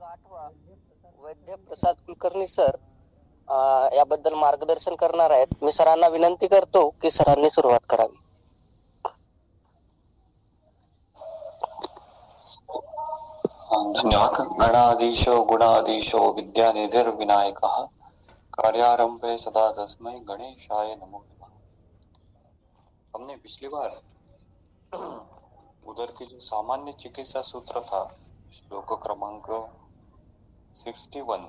भाग आठवा. वैद्य प्रसाद कुलकर्णी सर याबद्दल मार्गदर्शन करणार आहेत. मी सरांना विनंती करतो की सरांनी सुरुवात करावी. धन्यवाद. गणाधीशो गुणाधीशो विद्यानिधिर्विनायकः. कार्यारंभे सदा तस्मै गणेशाय नमो. हमने पिछली बार उधर की जो सामान्य चिकित्सा सूत्र था श्लोक क्रमांक 61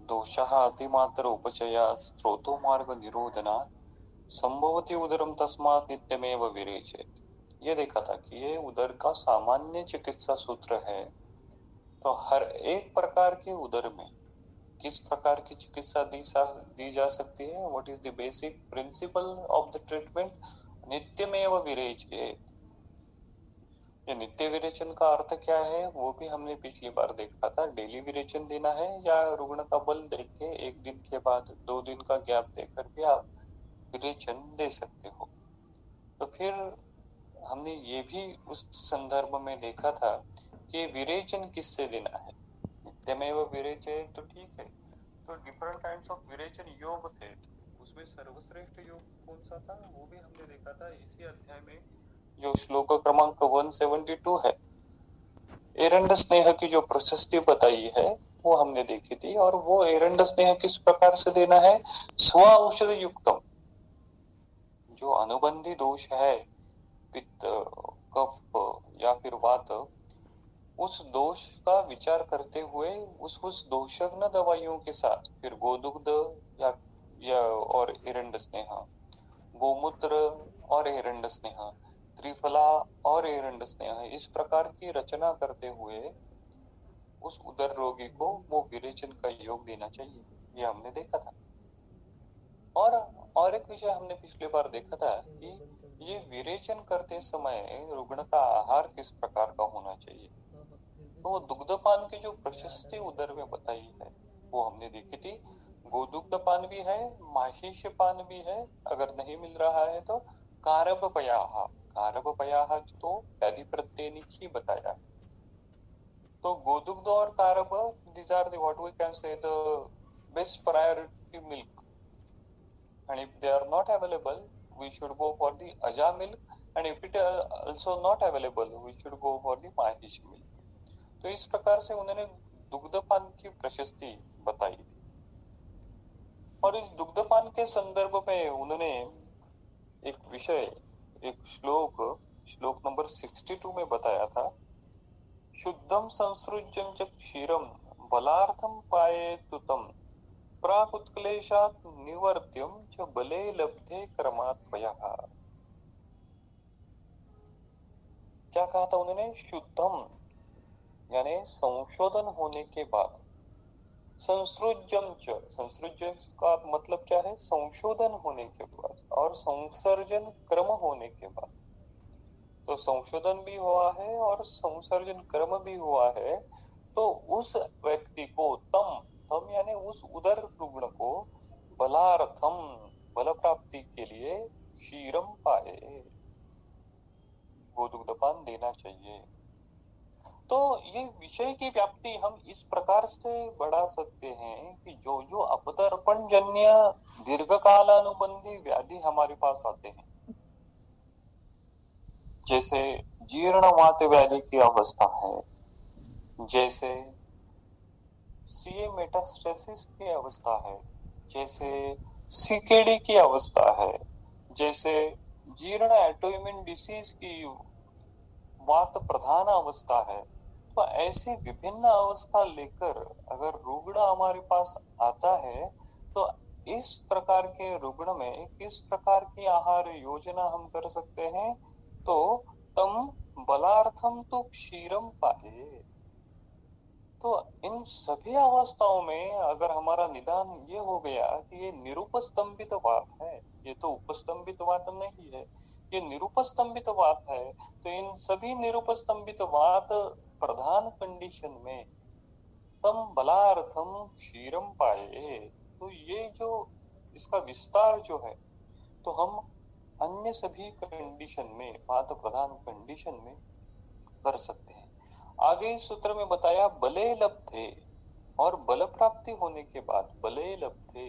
दोषः अतिमात्र उपचया उदरम नित्यमेव विरेचेत ये देखा था कि ये उदर का सामान्य चिकित्सा सूत्र है। तो हर एक प्रकार के उदर में किस प्रकार की चिकित्सा दी दी जा सकती है? What is the basic principle of the treatment नित्यमेव विरेचेत ये नित्य विरेचन का अर्थ क्या है, वो भी हमने पिछली बार देखा था। डेली विरेचन देना है या रुग्ण का बल देख के एक दिन के बाद दो दिन का गैप देकर भी आप विरेचन दे सकते हो। तो फिर हमने ये भी उस संदर्भ में देखा था कि विरेचन किससे देना है? नित्यमेव विरेचन तो ठीक है तो डिफरेंट टाइप्स ऑफ़ विरेचन योग थे। उसमें सर्वश्रेष्ठ योग कौन सा था, वो भी हमने देखा था। इसी अध्याय में जो श्लोक क्रमांक 172 है। एरंड स्नेह की जो प्रशस्ति बताई है वो हमने देखी थी और वो एरंड स्नेह किस प्रकार से देना है? स्व औषध युक्तम जो अनुबंधी दोष है पित्त कफ या फिर वात उस दोष का विचार करते हुए उस उस दोषग्न दवाइयों के साथ फिर गोदुग्ध या, या और एरंड स्नेह गोमूत्र और एरंड स्नेह त्रिफला और एरंड स्नेह इस प्रकार की रचना करते हुए उस उदर रोगी को वो विरेचन का योग देना चाहिए। ये हमने देखा था। और और एक विषय हमने पिछले बार देखा था कि ये विरेचन करते समय रुग्ण का आहार किस प्रकार का होना चाहिए। तो दुग्धपान की जो प्रशस्ति उदर में बताई है, वो हमने देखी थी। गोदुग्ध पान भी है माहिष्य पान भी है। अगर नहीं मिल रहा है तो कारब पयाहा कारब पयाहा तो पहली प्रत्येनिक ही बताया तो गोदुग्ध और कारब the what we can say the best priority milk and if they are not available we should go for the aja milk and if it also not available we should go for the mahish milk तो इस प्रकार से उन्होंने दुग्धपान की प्रशस्ति बताई थी और इस दुग्धपान के संदर्भ में उन्होंने एक विषय एक श्लोक श्लोक नंबर 62 में बताया था शुद्धम संसृज्यम च क्षीरम बलार्थम पाए तुतम प्राक उत्क्लेशात निवर्त्यम च बले लब्धे क्रमात्मया क्या कहा था उन्होंने? शुद्धम यानी संशोधन होने के बाद। संसृजम च। संसृजन का मतलब क्या है? संशोधन होने के बाद और संसर्जन क्रम होने के बाद। तो संशोधन भी हुआ है और संसर्जन क्रम भी हुआ है। तो उस व्यक्ति को तम तम यानी उस उदर रुग्ण को बलार्थम, बल प्राप्ति के लिए क्षीरम पाए। गोदुग्धपान देना चाहिए। तो ये विषय की व्याप्ति हम इस प्रकार से बढ़ा सकते हैं कि जो जो अपदर्पण जन्य दीर्घ कालानुबंधी व्याधि हमारे पास आते हैं। जैसे जीर्णवात व्याधि की अवस्था है, जैसे सीए मेटास्टेसिस की अवस्था है, जैसे सीकेडी की अवस्था है, जैसे जीर्ण एटोइमिन डिसीज की वात प्रधान अवस्था है तो ऐसी विभिन्न अवस्था लेकर अगर रुग्ण हमारे पास आता है तो इस प्रकार के रुग्ण में किस प्रकार की आहार योजना हम कर सकते हैं? तो तम बलार्थम तो क्षीरम पाए। तो इन सभी अवस्थाओं में अगर हमारा निदान ये हो गया कि ये निरुपस्तंभित बात है, ये तो उपस्तंभित बात नहीं है ये निरुपस्तंभित बात है तो इन सभी निरुपस्तंभित बात प्रधान कंडीशन में तम बलार्थम क्षीरम पाए तो ये जो इसका विस्तार जो है तो हम अन्य सभी कंडीशन में बात प्रधान कंडीशन में कर सकते हैं। आगे सूत्र में बताया, बले लब्धे, और बल प्राप्ति होने के बाद बले लब्धे।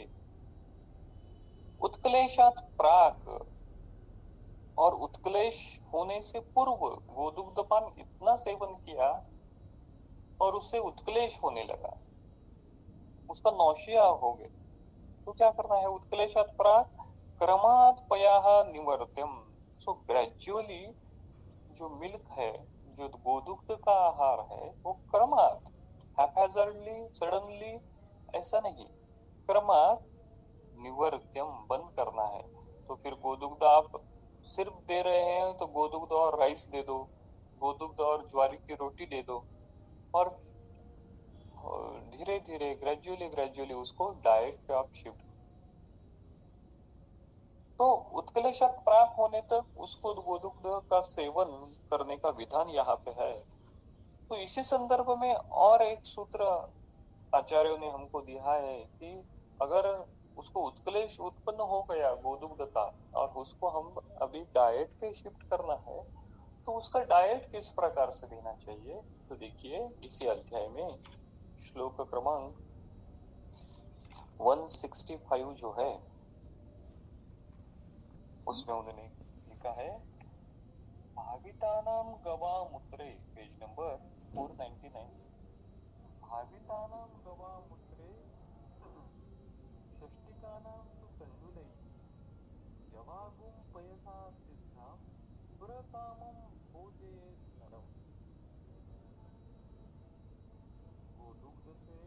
उत्कलेशात प्राक। और उत्कलेश होने से पूर्व गोदुग्धपान इतना सेवन किया और उससे उत्कलेश होने लगा। उसका नौशिया हो गया। तो क्या करना है? उत्कलेशात प्राक क्रमात पया निवर्त्यम। सो ग्रेजुअली जो मिल्क है, जो गोदुग्ध का आहार है, वो क्रमात हैपहैजर्डली सडनली ऐसा नहीं। क्रमात निवर्त्यम बंद करना है। तो फिर गोदुग्ध आप सिर्फ़ दे रहे हैं तो गोदुग्ध और राइस दे दो। गोदुग्ध और ज्वारी की रोटी दे दो। और धीरे धीरे ग्रेजुअली ग्रेजुअली उसको डाइट पे आप शिफ्ट तो उत्कलेशक प्राप्त होने तक उसको गोदुग्ध का सेवन करने का विधान यहाँ पे है। तो इसी संदर्भ में और एक सूत्र आचार्यों ने हमको दिया है कि अगर उसको उत्कलेश उत्पन्न हो गया गोदुग्ध का और उसको हम अभी डाइट पे शिफ्ट करना है तो उसका डाइट किस प्रकार से देना चाहिए? तो देखिए, इसी अध्याय में श्लोक क्रमांक 165 जो है, उसमें उन्होंने लिखा है भावितानाम गवामुत्रे पेज नंबर 499 भावितानाम गवामुत्रे षष्टिकानां तु तण्डुलै यवागुं पयसा सिद्धा पुरकामं भोजयेत् नरम् गोदुग्ध से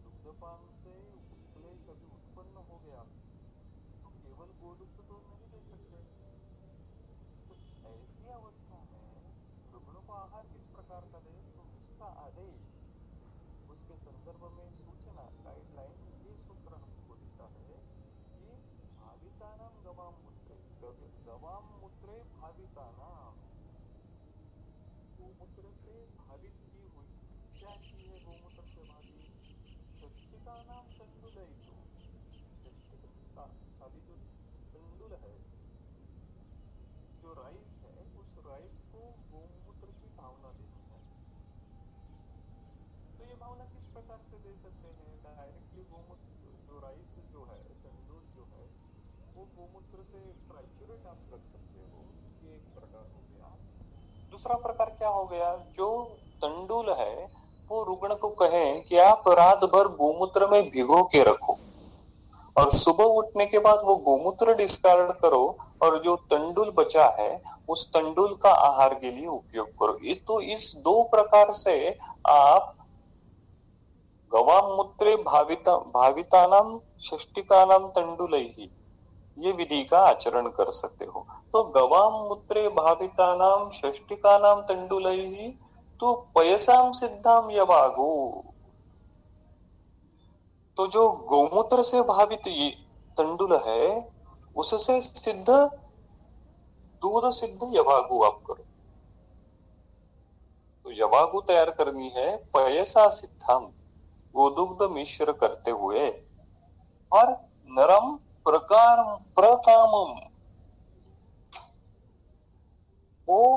दुग्धपान से उत्कलेश अभी उत्पन्न हो गया तो केवल गोदुग्ध तो नहीं दे सकते तो ऐसी अवस्था में रुग्ण को आहार किस प्रकार का दे तो उसका आदेश उसके संदर्भ में सूचना गाइडलाइन ये सूत्र हमको देता है कि भावितानाम गवाम मूत्रे गवाम मूत्रे भावितानाम गोमूत्र से भावित की हुई षष्टिका जो है जो राइस है उस राइस को गोमूत्र की भावना देनी है तो ये भावना किस प्रकार से दे सकते हैं डायरेक्टली गोमूत्र जो राइस जो है जो है वो गोमूत्र से आप कर सकते हो ये एक प्रकार हो गया दूसरा प्रकार क्या हो गया? जो तंडुल है वो रुग्ण को कहे कि आप रात भर गोमूत्र में भिगो के रखो। और सुबह उठने के बाद वो गोमूत्र डिस्कार्ड करो और जो तंडुल बचा है, उस तंडुल का आहार के लिए उपयोग करो। इस तो इस दो प्रकार से आप गवामूत्रे भाविता भावितानाम षष्टिकानाम तंडुल ही ये विधि का आचरण कर सकते हो। तो गवामूत्रे भावितानाम षष्टिकानाम तंडुल ही तो पयसाम सिद्धाम यवागो। तो जो गोमूत्र से भावित ये तंडुल है, उससे सिद्ध, दूध सिद्ध यवागु आप करो। तो यवागु तैयार करनी है पयसा सिद्धम गोदुग्ध मिश्र करते हुए। और नरम प्रकार प्रकामम, वो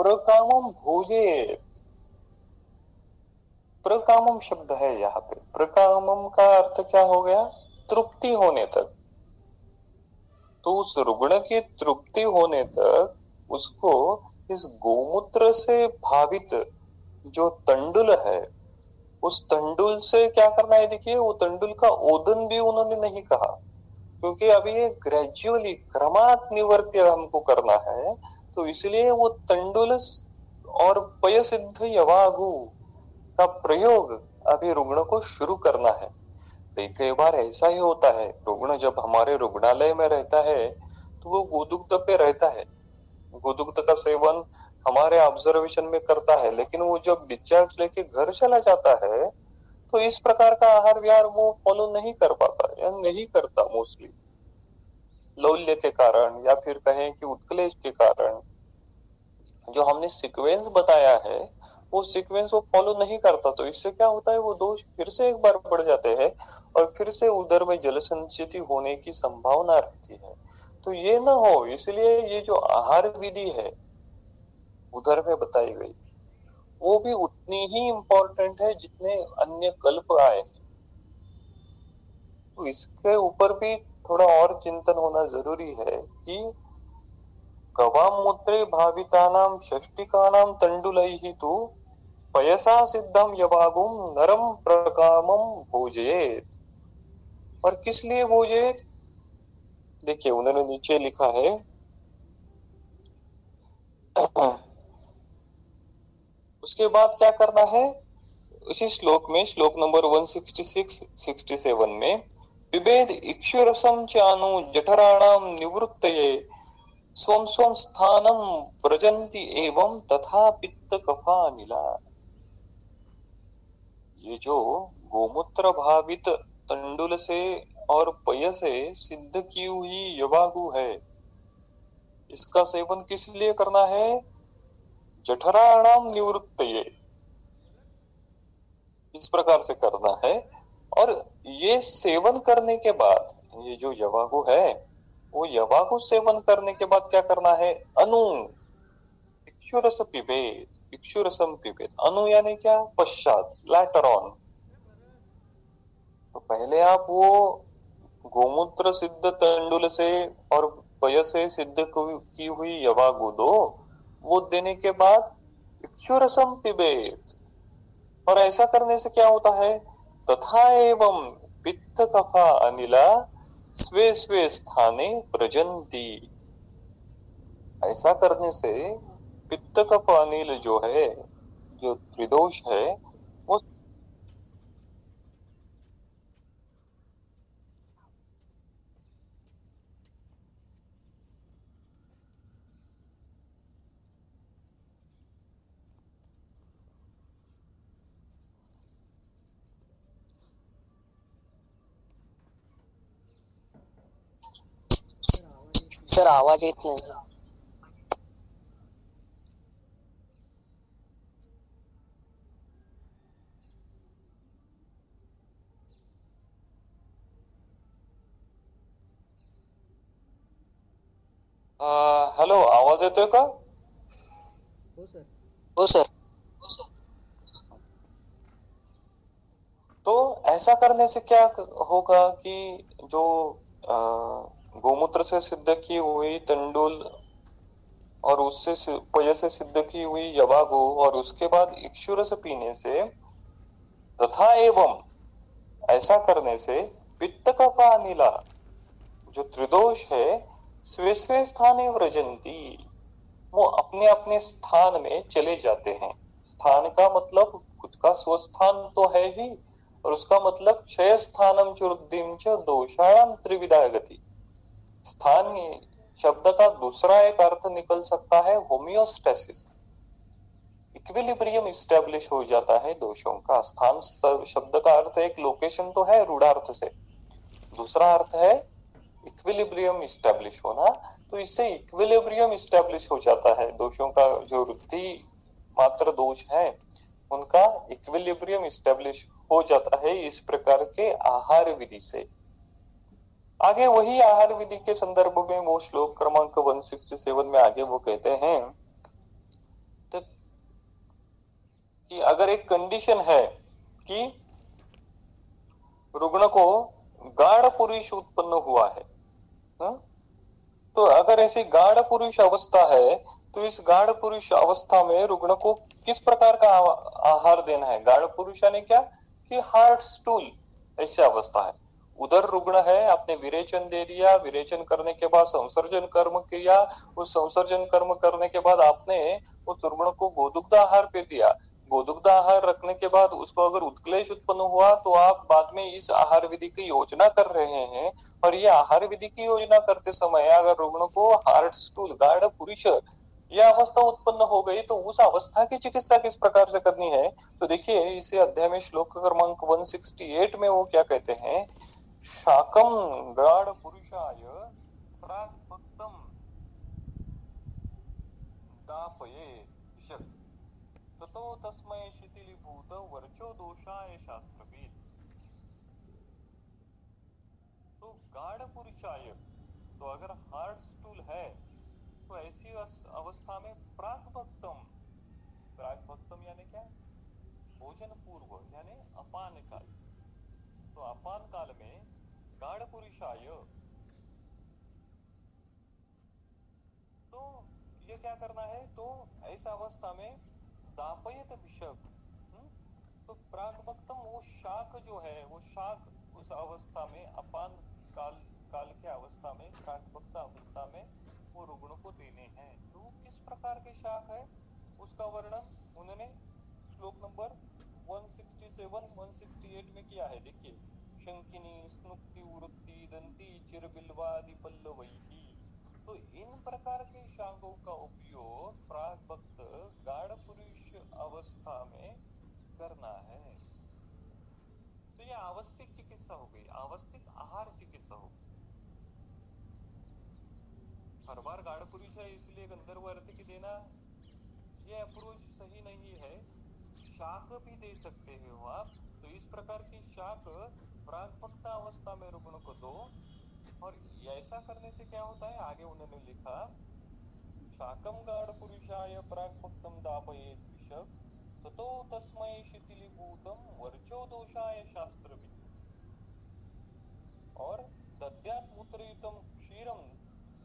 प्रकामम भोजे प्रकामम शब्द है यहाँ पे। प्रकामम का अर्थ क्या हो गया? तृप्ति होने तक। तो उस रुग्ण की तृप्ति होने तक उसको इस गोमूत्र से भावित जो तंडुल है, उस तंडुल से क्या करना है देखिए, वो तंडुल का ओदन भी उन्होंने नहीं कहा। क्योंकि अभी ये ग्रेजुअली क्रमात निवर्त्य हमको करना है तो इसलिए वो तंडुल और पय सिद्ध यवागु का प्रयोग अभी रुग्ण को शुरू करना है। कई बार ऐसा ही होता है, रुग्ण जब हमारे रुग्णालय में रहता है तो वो गोदुग्ध पे रहता है। गोदुग्ध का सेवन हमारे ऑब्जर्वेशन में करता है, लेकिन वो जब डिस्चार्ज लेके घर चला जाता है तो इस प्रकार का आहार विहार वो फॉलो नहीं कर पाता, या नहीं करता मोस्टली लौल्य के कारण या फिर कहें कि उत्कलेश के कारण, जो हमने सीक्वेंस बताया है वो सीक्वेंस वो फॉलो नहीं करता तो इससे क्या होता है, वो दोष फिर से एक बार बढ़ जाते हैं और फिर से उधर में जल संचिति होने की संभावना रहती है। तो ये ना हो, इसलिए ये जो आहार विधि है, उधर में बताई गई, वो भी उतनी ही इम्पोर्टेंट है जितने अन्य कल्प आए तो इसके ऊपर भी थोड़ा और चिंतन होना ज़रूरी है कि गवामूत्रे भावितानां षष्टिकानां तण्डुलैः तु पयसा सिद्धम यवागुम नरम प्रकामम भोजेत और किस लिए भोजेत देखिए, उन्होंने नीचे लिखा है, उसके बाद क्या करना है? उसी श्लोक में, श्लोक नंबर 166 67 में विभेद इक्षुरसम चानु जठराणाम निवृत्तये स्वम स्वम स्थानम व्रजंती एवं तथा पित्त कफा नीला ये जो गोमूत्र भावित तंडुल से और पय से सिद्ध की हुई यवागु है, इसका सेवन किस लिए करना है? जठराणाम निवृत्त ये। इस प्रकार से करना है। और ये सेवन करने के बाद, ये जो यवागु है, वो यवागु सेवन करने के बाद क्या करना है? अनु। इक्षुरस पिबेत इक्षुरसम पिबेत अनु यानी क्या पश्चात लैटर ऑन तो पहले आप वो गोमूत्र सिद्ध तंडुल से और पय से सिद्ध की हुई यवागु दो, वो देने के बाद इक्षुरसम पिबेत और ऐसा करने से क्या होता है? तथा एवं पित्त कफा अनिला स्वे स्वे स्थाने प्रजंती ऐसा करने से पित्त कफ अनिल जो है जो त्रिदोष है वो सर आवाज़ येत नाही. येतोय का हो सर। तो ऐसा करने से क्या होगा कि जो गोमूत्र से सिद्ध की हुई तंडुल और उससे पय से सिद्ध की हुई यवागु और उसके बाद इक्षुरस पीने से तथा एवं ऐसा करने से पित्त का नीला जो त्रिदोष है स्वे स्वे स्थाने व्रजंती वो अपने अपने स्थान में चले जाते हैं। स्थान का मतलब खुद का स्वस्थान तो है ही, और उसका मतलब क्षय स्थानम चुरुद्दीम च दोषायाम त्रिविधा गति स्थान शब्द का दूसरा एक अर्थ निकल सकता है होमियोस्टेसिस। इक्विलिब्रियम स्टेब्लिश हो जाता है दोषों का। स्थान शब्द का अर्थ एक लोकेशन तो है रूढ़ार्थ से। दूसरा अर्थ है इक्विलिब्रियम स्टेब्लिश होना तो इससे इक्विलिब्रियम स्टेब्लिश हो जाता है। दोषों का जो वृद्धि मात्र दोष है, उनका इक्विलिब्रियम स्टेब्लिश हो जाता है इस प्रकार के आहार विधि से। आगे वही आहार विधि के संदर्भ में वो श्लोक क्रमांक 167 में आगे वो कहते हैं तो कि अगर एक कंडीशन है कि रुग्ण को गाढ़ पुरुष उत्पन्न हुआ है हा? तो अगर ऐसी गाढ़ पुरुष अवस्था है तो इस गाढ़ पुरुष अवस्था में रुग्ण को किस प्रकार का आहार देना है? गाढ़ पुरुष यानी क्या? कि हार्ट स्टूल ऐसी अवस्था है। उधर रुग्ण है, आपने विरेचन दे दिया, विरेचन करने के बाद संसर्जन कर्म किया, उस संसर्जन कर्म करने के बाद आपने उस रुग्ण को गोदुग्ध आहार पे दिया। गोदुग्ध आहार रखने के बाद उसको अगर उत्क्लेश उत्पन्न हुआ तो आप बाद में इस आहार विधि की योजना कर रहे हैं। और ये आहार विधि की योजना करते समय अगर रुग्ण को हार्ट स्टूल, गाढ़ पुरुष यह अवस्था उत्पन्न हो गई तो उस अवस्था की चिकित्सा किस प्रकार से करनी है? तो देखिए, इसे अध्याय में श्लोक क्रमांक 168 में वो क्या कहते हैं? शाकम गाढ़ पुरुषाय प्राक्तम दापये शक ततो तस्मय शिथिलीभूत वर्चो दोषाय शास्त्रविद तो गाढ़ पुरुषाय तो अगर हार्ट स्टूल है तो ऐसी अवस्था में प्राक भक्तम प्राग भक्तम यानी क्या? भोजन पूर्व यानी अपान काल तो अपान काल में गाढ़ पुरुषाय तो ये क्या करना है? तो ऐसा अवस्था में दापयत विषक हम्म? तो प्राग भक्तम वो शाक जो है, वो शाक उस अवस्था में, अपान काल काल के अवस्था में प्राग भक्त अवस्था में वो रुग्ण को देने हैं। तो किस प्रकार के शाक है? उसका वर्णन उन्होंने श्लोक नंबर 167 168 में किया है। देखिए, शंकिनी, स्नुक्ति, वृत्ति, दंती चिर बिल्वादि पल्लवही तो इन प्रकार के शांगों का उपयोग प्राग भक्त गाढ़ पुरुष अवस्था में करना है तो आवस्तिक चिकित्सा हो गई आवस्तिक आहार चिकित्सा हो हर बार गाढ़ पुरुष है इसलिए गंधर्व अर्थ की देना यह अप्रोच सही नहीं है। शाक भी दे सकते हो आप तो इस प्रकार की शाक प्राग भक्त अवस्था में रुग्ण को दो। और ऐसा करने से क्या होता है? आगे उन्होंने लिखा, शाकम गाढ़ पुरुषाय प्राक्तम दापयेत विषक ततो तस्मय शिथिलीभूतम वर्चो दोषाय शास्त्र और दद्यात मूत्रयुतम क्षीरम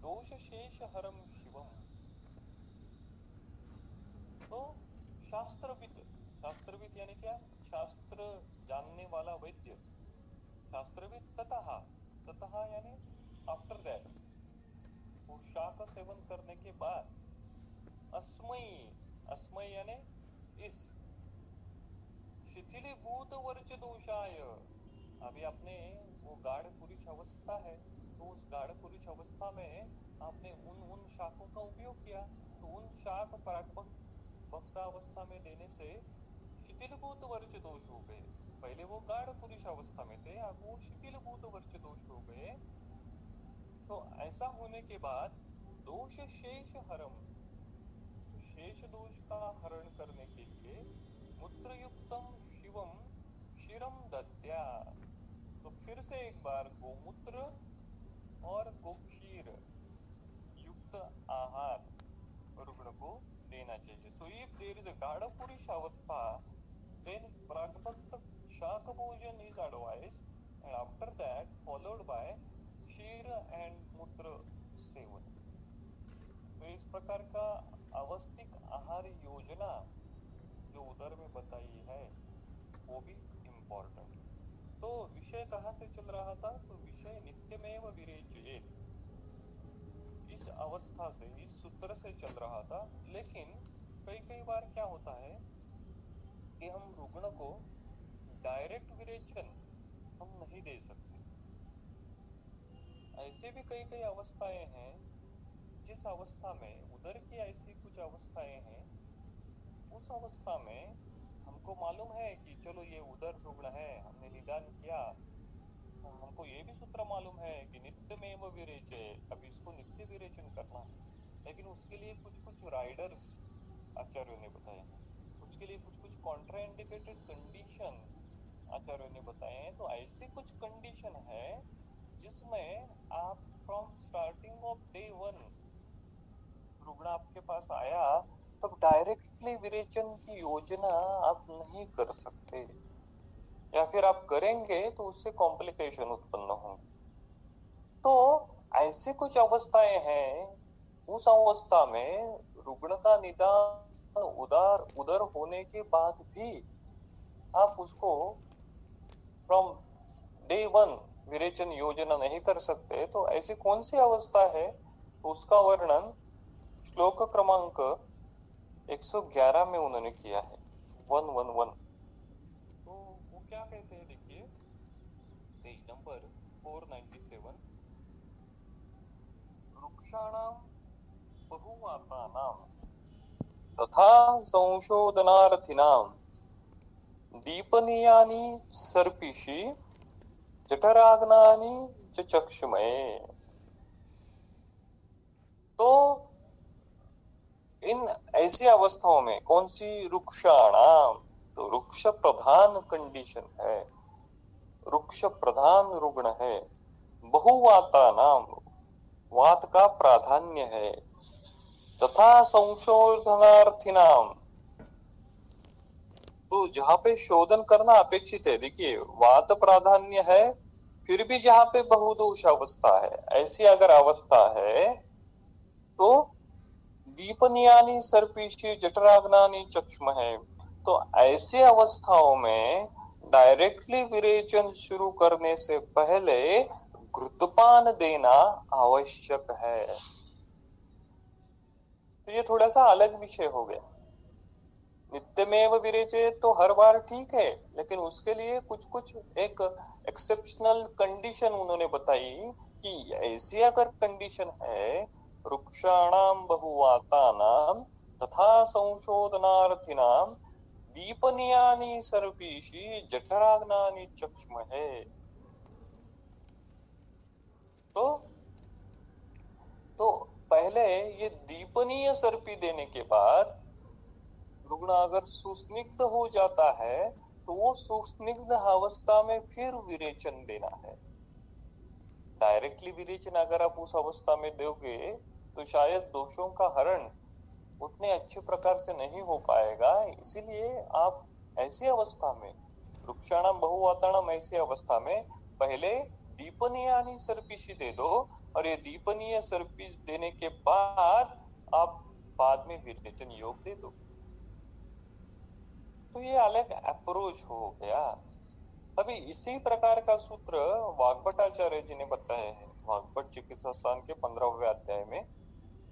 दोष शेष हरम शिवम। तो शास्त्रविद शास्त्रविद यानी क्या? शास्त्र जानने वाला वैद्य। शास्त्रविद तथा तथा यानी आफ्टर दैट शाह का सेवन करने के बाद अस्मयी, अस्मय यानी इस शिथिलीभूत वर्च दोषाय अभी आपने वो गाढ़ पुरुष अवस्था है तो उस गाढ़ पुरुष अवस्था में आपने उन उन शाखों का उपयोग किया। तो उन शाख पराक्रम भक्ता अवस्था में देने से शिथिलभूत वर्ष दोष हो गए। पहले वो गाढ़ पुरुष अवस्था में थे, अब वो शिथिलभूत वर्ष दोष हो गए। तो ऐसा होने के बाद दोष शेष हरम शेष दोष का हरण करने के लिए मूत्र युक्तम शिवम क्षीरम दत्या तो फिर से एक बार गोमूत्र और गोक्षीर युक्त आहार रुग्ण को देना चाहिए। So if there is a गाढ़ पुरुष अवस्था then pragvat shaka bhojan is advised, and after that, followed by क्षीर एंड मूत्र सेवन तो इस प्रकार का अवस्थिक आहार योजना जो उधर में बताई है, वो भी विषय कहाँ से चल रहा था? तो विषय नित्यमेव विरेचये इस अवस्था से, इस सूत्र से चल रहा था। लेकिन कई कई बार क्या होता है कि हम रुग्ण को डायरेक्ट विरेचन हम नहीं दे सकते। ऐसे भी कई कई अवस्थाएँ हैं। जिस अवस्था में उधर की ऐसी कुछ अवस्थाएँ हैं, उस अवस्था में हमको मालूम है कि चलो ये उधर रुग्ण है, हमने निदान किया। हमको ये भी सूत्र मालूम है कि नित्य में वो विरेचे अब इसको नित्य विरेचन करना है। लेकिन उसके लिए कुछ कुछ राइडर्स आचार्यों ने बताए हैं। उसके लिए कुछ कुछ कॉन्ट्राइंडिकेटेड कंडीशन आचार्यों ने बताए हैं। तो ऐसी कुछ कंडीशन है जिसमें आप from starting of day one रुग्ण आपके पास आया तब डायरेक्टली विरेचन की योजना आप नहीं कर सकते। या फिर आप करेंगे तो उससे कॉम्प्लिकेशन उत्पन्न होंगे। तो ऐसी कुछ अवस्थाएँ हैं, उस अवस्था में रुग्ण का निदान उदार, उदर होने के बाद भी आप उसको फ्रॉम डे वन विरेचन योजना नहीं कर सकते। तो ऐसी कौन सी अवस्था है? उसका वर्णन श्लोक क्रमांक 111 में उन्होंने किया है। वन वन वन तो वो क्या कहते हैं देखिए? पेज नंबर 497 वृक्षाणाम बहुवातानाम तथा संशोधनार्थिनाम दीपनीयानि सर्पिषि जठराग्नानी च चक्षुमय। तो इन ऐसी अवस्थाओं में कौन सी रुक्षाणाम? तो रुक्ष प्रधान कंडीशन है। रुक्ष प्रधान रुग्ण है। बहुवाता नाम वात का प्राधान्य है। तथा संशोधनार्थी नाम तो जहाँ पे शोधन करना अपेक्षित है, देखिए, वात प्राधान्य है, फिर भी जहाँ पे बहुदोष अवस्था है। ऐसी अगर अवस्था है तो दीपनियानी सर्पिशी जठराग्नानी चक्षम है तो ऐसी अवस्थाओं में डायरेक्टली विरेचन शुरू करने से पहले घृतपान देना आवश्यक है। तो ये थोड़ा सा अलग विषय हो गया। नित्य नित्यमेव विरेचे तो हर बार ठीक है, लेकिन उसके लिए कुछ कुछ एक एक्सेप्शनल कंडीशन उन्होंने बताई कि ऐसी अगर कंडीशन है वृक्षाणाम बहुवातानाम तथा संशोधनार्थिनाम दीपनियानी सर्पीशी जठराग्नानी चक्ष्म तो तो पहले ये दीपनीय सर्पी देने के बाद रुग्ण अगर सुस्निग्ध हो जाता है तो वो सुस्निग्ध अवस्था में फिर विरेचन देना है। डायरेक्टली विरेचन अगर आप उस अवस्था में दोगे तो शायद दोषों का हरण उतने अच्छे प्रकार से नहीं हो पाएगा। इसीलिए आप ऐसी अवस्था में वृक्षाणाम बहुवाताणाम ऐसी अवस्था में पहले दीपनीय सर्पिशी दे दो और ये दीपनीय सर्पिश देने के बाद आप बाद में विरेचन योग दे दो। तो ये अलग अप्रोच हो गया। अभी इसी प्रकार का सूत्र वाग्भटाचार्य जी ने बताया है। वाग्भट चिकित्सा स्थान के पंद्रहवें अध्याय में।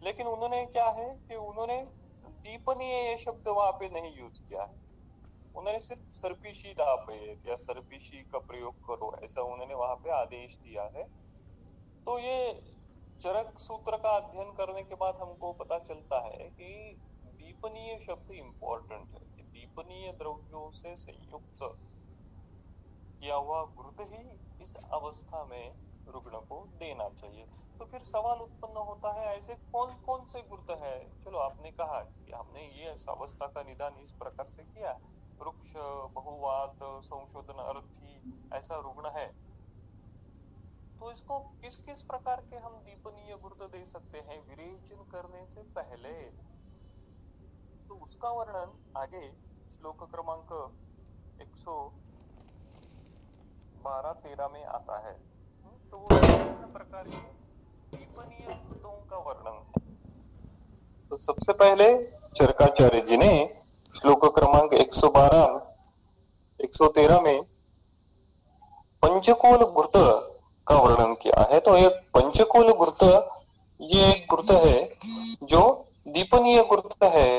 लेकिन उन्होंने क्या है कि उन्होंने दीपनीय शब्द वहाँ पे नहीं यूज़ किया है। उन्होंने सिर्फ़ सर्पिशी दाप या सर्पिशी का प्रयोग करो, ऐसा उन्होंने वहाँ पे आदेश दिया है। तो ये चरक सूत्र का अध्ययन करने के बाद हमको पता चलता है कि दीपनीय शब्द इम्पोर्टेंट है। दीपनीय द्रव्यों से संयुक्त किया हुआ घृत ही इस अवस्था में रुग्ण को देना चाहिए। तो फिर सवाल उत्पन्न होता है, ऐसे कौन कौन से गुर्त है? चलो, आपने कहा कि हमने ये अवस्था का निदान इस प्रकार से किया। वृक्ष, बहुवात, संशोधन, अर्थी, ऐसा रुग्ण है। तो इसको किस किस प्रकार के हम दीपनीय गुर्त दे सकते हैं? विरेचन करने से पहले। तो उसका वर्णन आगे श्लोक क्रमांक 112 तेरह में आता है। तो वो प्रकार के का वर्णन। तो सबसे पहले चरकाचार्य जी ने श्लोक क्रमांक 112 113 में पंचकोल गुर्त का वर्णन किया है। तो ये पंचकोल गुर्त, ये एक गुर्त है जो दीपनीय गुर्त है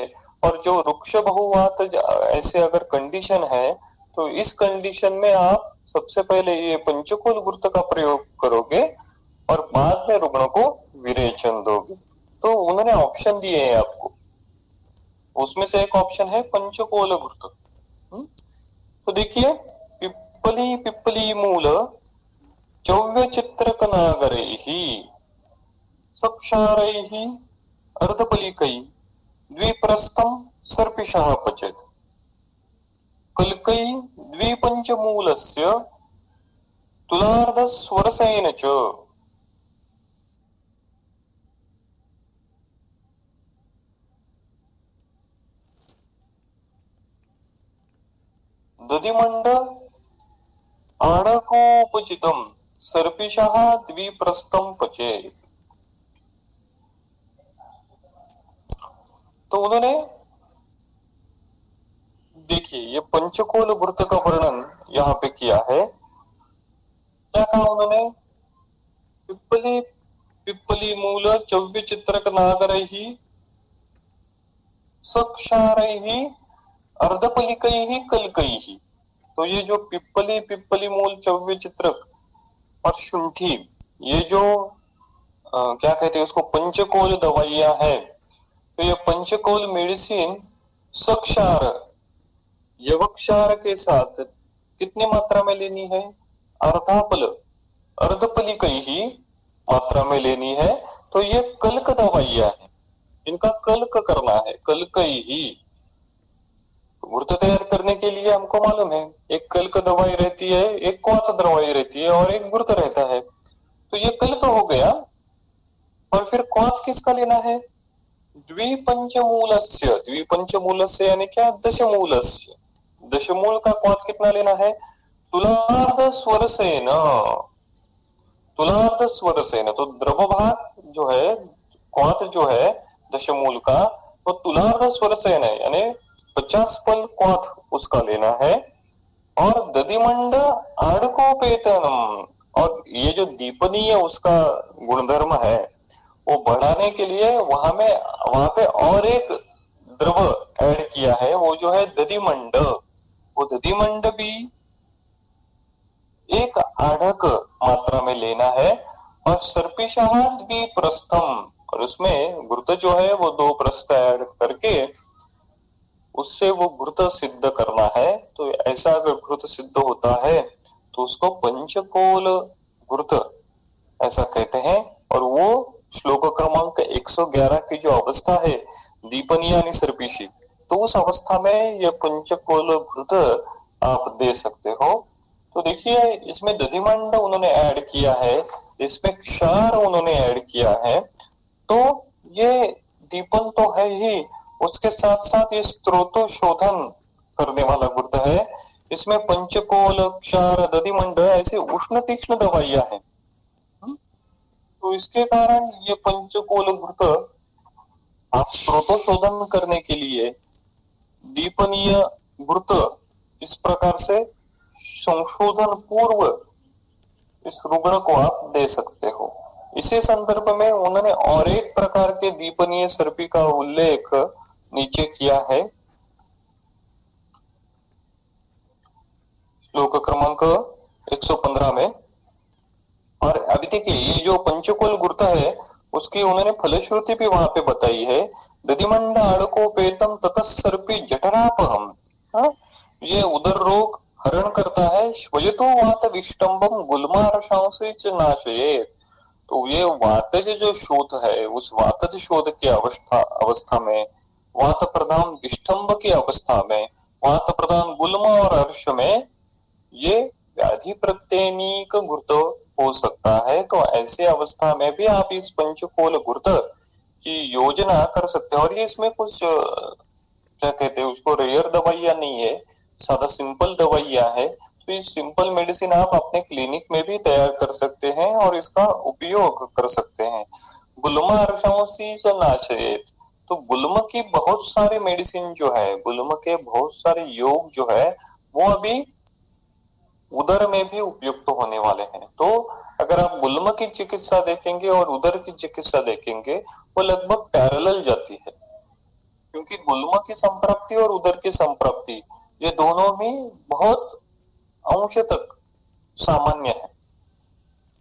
और जो वृक्ष बहुवात ऐसे अगर कंडीशन है तो इस कंडीशन में आप सबसे पहले ये पंचकुल गुर्त का प्रयोग करोगे और बाद में रुग्ण को विरेचन दोगे। तो उन्होंने ऑप्शन दिए हैं आपको। उसमें से एक ऑप्शन है पंचकोल गुर्त हम्म? तो देखिए, पिप्पली पिपली मूल चौव्य चित्रक नागरै सक्षारै अर्धपलिकै द्विप्रस्थम सर्पिशः पचेत्। कल्कै द्विपञ्चमूलस्य तुलार्धस्वरसेन च दधिमण्ड आडकोपचितं सर्पिशः द्विप्रस्थं पचेत्। तो उन्होंने देखिए ये पंचकोल वृत्त का वर्णन यहाँ पे किया है। क्या कहा उन्होंने? पिप्पली पिप्पली मूल चव्य चित्रक नागर ही सक्षार ही अर्धपलिक ही कलकई ही तो ये जो पिप्पली पिप्पली मूल चव्य चित्रक और शुंठी ये जो आ, क्या कहते हैं उसको पंचकोल दवाइयाँ है तो ये पंचकोल मेडिसिन सक्षार यवक्षार के साथ कितनी मात्रा में लेनी है? अर्धापल अर्धपलिक ही मात्रा में लेनी है तो ये कल्क दवाइया है। इनका कल्क करना है, कल्क ही। वृत तैयार करने के लिए हमको मालूम है, एक कल्क दवाई रहती है, एक क्वाथ दवाई रहती है और एक वृत रहता है। तो ये कल्क हो गया और फिर क्वाथ किसका लेना है? द्विपंचमूलस्य। द्विपंचमूलस्य यानी क्या? दशमूलस्य। दशमूल का क्वात कितना लेना है? तुलार्ध स्वर से न तुलार्ध स्वर से न तो द्रव भाग जो है क्वात जो है दशमूल का तो तुलार्ध स्वर से न यानी पचास पल क्वात उसका लेना है। और दधिमंड आड़कोपेतनम। और ये जो दीपनीय उसका गुणधर्म है, वो बढ़ाने के लिए वहाँ में, वहाँ पे और एक द्रव ऐड किया है, वो जो है दधिमंड। वो दधिमंड भी एक आढ़क मात्रा में लेना है और सर्पिशाह प्रस्थम। और उसमें घृत जो है, वो दो प्रस्थ ऐड करके उससे वो घृत सिद्ध करना है। तो ऐसा अगर घृत सिद्ध होता है तो उसको पंचकोल घृत ऐसा कहते हैं। और वो श्लोक क्रमांक 111 की जो अवस्था है, दीपनी यानी सर्पिशी तो उस अवस्था में ये पंचकोल घृत आप दे सकते हो। तो देखिए, इसमें दधिमंड उन्होंने ऐड किया है, इसमें क्षार उन्होंने ऐड किया है। तो ये दीपन तो है ही, उसके साथ साथ ये स्त्रोतो शोधन करने वाला गुर्द है। इसमें पंचकोल, क्षार, दधिमंड ऐसे उष्ण तीक्ष्ण दवाइयाँ हैं। हम्म? तो इसके कारण ये पंचकोल घृत आप स्त्रोतो शोधन करने के लिए दीपनीय घृत इस प्रकार से संशोधन पूर्व इस रुग्ण को आप दे सकते हो। इसी संदर्भ में उन्होंने और एक प्रकार के दीपनीय सर्पी का उल्लेख नीचे किया है। श्लोक क्रमांक 115 में, और अभी देखिए, ये जो पंचकुल गुर्त है, उसकी उन्होंने फलश्रुति भी वहाँ पे बताई है दधिमंड आड़कोपेतम तथा सर्पी जठरापहम? ये उदर रोग हरण करता है, श्वयतो वात विष्टम्बम गुलमारशांसे च नाशयेत। तो ये वातज जो शोध है, उस वातज शोध की अवस्था अवस्था में वात प्रधान विष्टम्ब की अवस्था में वात प्रधान गुलम और हर्ष में, ये व्याधि प्रत्येक घुर्त हो सकता है। तो ऐसे अवस्था में भी आप इस पंचकोल घुर्त की योजना कर सकते हैं। और ये इसमें कुछ क्या कहते हैं, उसको रेयर दवाइया नहीं है, सादा सिंपल दवाइया है। तो इस सिंपल मेडिसिन आप अपने क्लिनिक में भी तैयार कर सकते हैं और इसका उपयोग कर सकते हैं। गुलमा अर्शांसी नाशयत। तो गुलम की बहुत सारे मेडिसिन जो है, गुलम के बहुत सारे योग जो है, वो अभी उदर में भी उपयुक्त तो होने वाले हैं। तो अगर आप गुलम की चिकित्सा देखेंगे और उधर की चिकित्सा देखेंगे, वो लगभग पैरेलल जाती है। क्योंकि गुलम की संप्राप्ति और उधर की संप्राप्ति, ये दोनों ही बहुत अंश तक सामान्य है।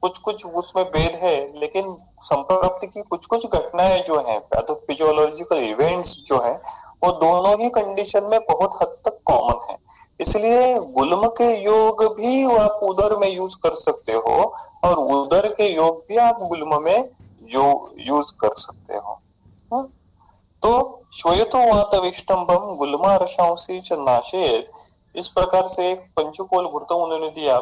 कुछ कुछ उसमें भेद है, लेकिन संप्राप्ति की कुछ कुछ घटनाएँ जो है तो फिजियोलॉजिकल इवेंट्स जो है, वो दोनों ही कंडीशन में बहुत हद तक कॉमन है। इसलिए गुलम के योग भी आप उदर में यूज़ कर सकते हो और उदर के योग भी आप गुलम में यो, यूज़ कर सकते हो। हा? तो श्वेतो वात विष्टम्भम गुलमा रशांसी च नाशे इस प्रकार से पंचकोल घुर्त उन्होंने दिया।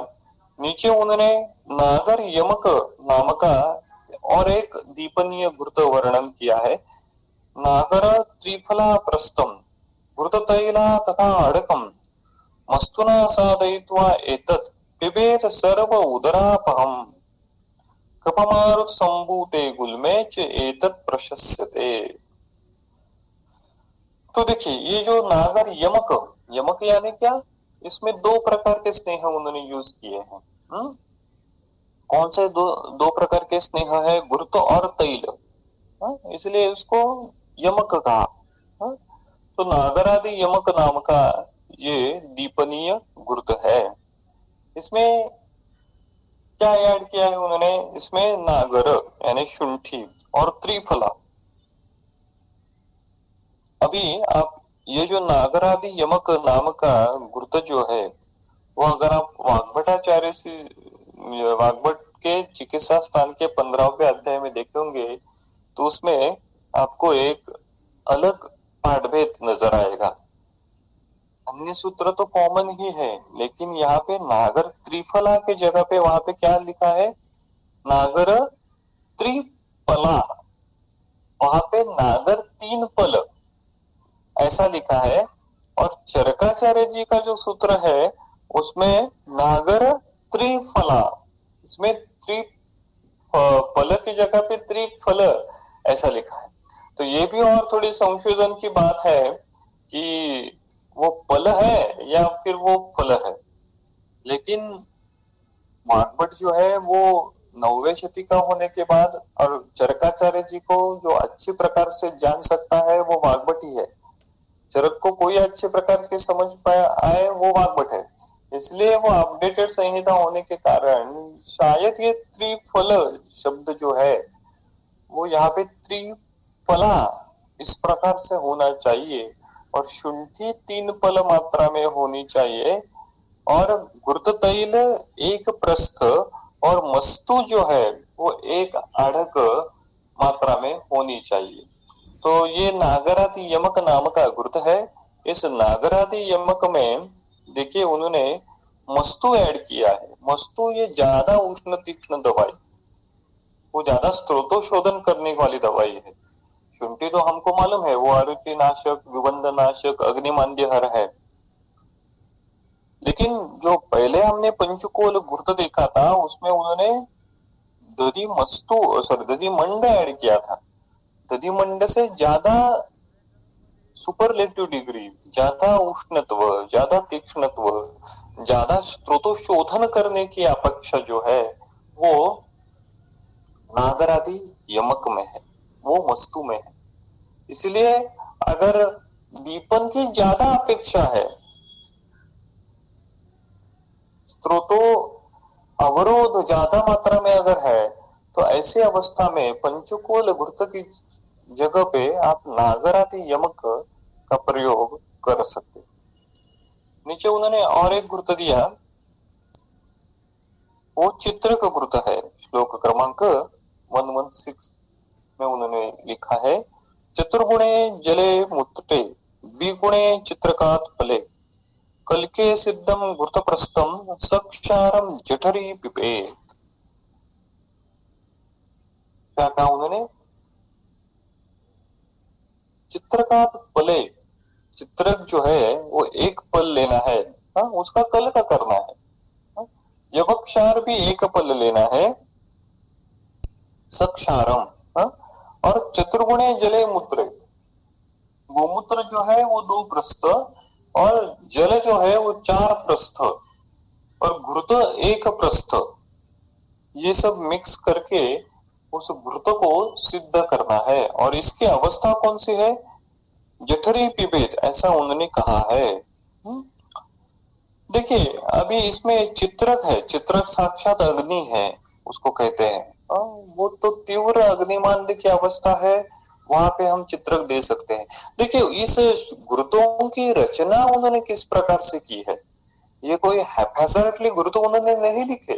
नीचे उन्होंने नागर यमक नाम का और एक दीपनीय घुर्त वर्णन किया है। नागर त्रिफला प्रस्तम घृत तैला तथा अड़कम मस्तुना साधयित्वा एतत् पिबेत सर्व उदरापहम। कपमारुत संभूते गुलमे च एतत् प्रशस्यते। तो देखिए, ये जो नागर यमक यमक यानी क्या? इसमें दो प्रकार के स्नेह उन्होंने यूज़ किए हैं। हुँ? कौन से दो दो प्रकार के स्नेह है? गुरुत्व और तैल। इसलिए उसको यमक कहा। हा? तो नागर आदि यमक नाम का ये दीपनीय गुरुत है। इसमें क्या ऐड किया है उन्होंने? इसमें नागर, यानी शुंठी और त्रिफला। अभी आप, ये जो नागर आदि यमक नाम का गुरुत जो है, वो अगर आप वाग्भटाचार्य से वाग्भट के चिकित्सा स्थान के पंद्रहवें अध्याय में देखेंगे तो उसमें आपको एक अलग पाठभेद नज़र आएगा। अन्य सूत्र तो कॉमन ही है, लेकिन यहाँ पे नागर त्रिफला के जगह पे वहाँ पे क्या लिखा है? नागर त्रिपला। वहाँ पे नागर तीन पल। ऐसा लिखा है। और चरकाचार्य जी का जो सूत्र है, उसमें नागर त्रिफला, इसमें त्रि पल की जगह पे त्रिफल ऐसा लिखा है। तो ये भी और थोड़ी संशोधन की बात है कि वो पल है या फिर वो फल है? लेकिन मार्गभट जो है, वो नौवे शती का होने के बाद और चरकाचार्य जी को जो अच्छे प्रकार से जान सकता है, वो वाग्भट ही है। चरक को कोई अच्छे प्रकार के समझ पाया, आए, वो वाग्भट है। इसलिए वो अपडेटेड संहिता होने के कारण शायद ये त्रिफल शब्द जो है, वो यहाँ पे त्रिफला इस प्रकार से होना चाहिए। और शुंठी तीन पल मात्रा में होनी चाहिए और गुर्द तैल एक प्रस्थ और मस्तु जो है, वो एक अड़क मात्रा में होनी चाहिए। तो ये नागरादि यमक नाम का गुर्द है। इस नागरादि यमक में देखिए उन्होंने मस्तु ऐड किया है। मस्तु ये ज़्यादा उष्ण तीक्ष्ण दवाई, वो ज़्यादा स्त्रोतोशोधन करने वाली दवाई है। शुंठी तो हमको मालूम है, वो आरोग्य नाशक विबंध नाशक अग्निमांद्य हर है। लेकिन जो पहले हमने पंचकोल गुर्त देखा था, उसमें उन्होंने दधी मस्तु सॉरी दधी मंड ऐड किया था। दधी मंड से ज़्यादा सुपरलेटिव डिग्री ज़्यादा उष्णत्व, ज़्यादा तीक्ष्णत्व, ज़्यादा स्त्रोतोशोधन करने की अपेक्षा जो है, वो नागरादि यमक में है। वो वस्तु में है। इसलिए अगर दीपन की ज़्यादा अपेक्षा है स्त्रोतो अवरोध ज़्यादा मात्रा में अगर है तो ऐसी अवस्था में पंचकोल घृत की जगह पे आप नागराती यमक का प्रयोग कर सकते नीचे उन्होंने और एक गुरुत दिया। वो चित्र का गुरुत है, श्लोक क्रमांक वन वन सिक्स। में उन्होंने लिखा है, चतुर्गुणे जले मुत्ते, द्विगुणे चित्रकात फले कलके सिद्धम घृतप्रस्थम सक्षारम जठरी पिपेत क्या कहा उन्होंने चित्रकात पले चित्रक जो है, वो एक पल लेना है हा? उसका कल का करना है यवक्षार भी एक पल लेना है सक्षारम, हा? और चतुर्गुणे जले मूत्र। गोमूत्र जो है, वो दो प्रस्थ और जल जो है, वो चार प्रस्थ और घृत एक प्रस्थ। ये सब मिक्स करके उस घृत को सिद्ध करना है। और इसकी अवस्था कौन सी है? जठरी पिबेद, ऐसा उन्होंने कहा है। हम्म? देखिए, अभी इसमें चित्रक है, चित्रक साक्षात अग्नि है, उसको कहते हैं। आ, वो तो तीव्र अग्निमांद की अवस्था है वहाँ पे हम चित्रक दे सकते हैं। देखिए इस गुरुतों की रचना उन्होंने किस प्रकार से की है? ये कोई हैफेजर्टली गुरुतो उन्होंने नहीं लिखे।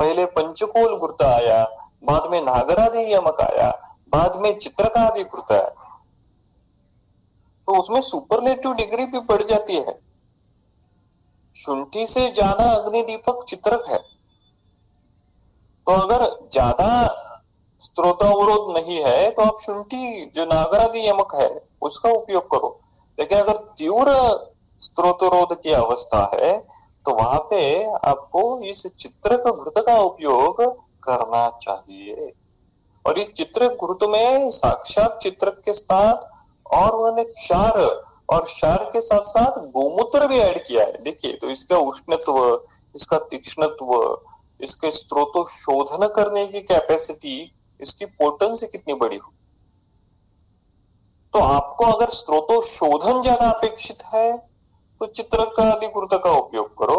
पहले पंचकोल गुरुता आया बाद में नागरादि यमक आया बाद में चित्रकादि कृत है तो उसमें सुपरलेटिव डिग्री भी बढ़ जाती है। शुंठी से ज़्यादा अग्निदीपक चित्रक है। तो अगर ज़्यादा स्त्रोतावरोध नहीं है तो आप शुंठी, जो नागरादि यमक है, उसका उपयोग करो। लेकिन अगर तीव्र स्त्रोतरोध की अवस्था है तो वहाँ पे आपको इस चित्रक घृत का उपयोग करना चाहिए। और इस चित्र गुरुत्व में साक्षात चित्रक के साथ और उन्होंने क्षार और क्षार के साथ साथ गोमूत्र भी ऐड किया है। देखिए तो इसका उष्णत्व, इसका तीक्ष्णत्व इसके स्रोतों शोधन करने की कैपेसिटी इसकी पोटेंसी कितनी बड़ी हो तो आपको अगर स्रोतों शोधन ज़्यादा अपेक्षित है तो चित्र का अधिकृत का उपयोग करो।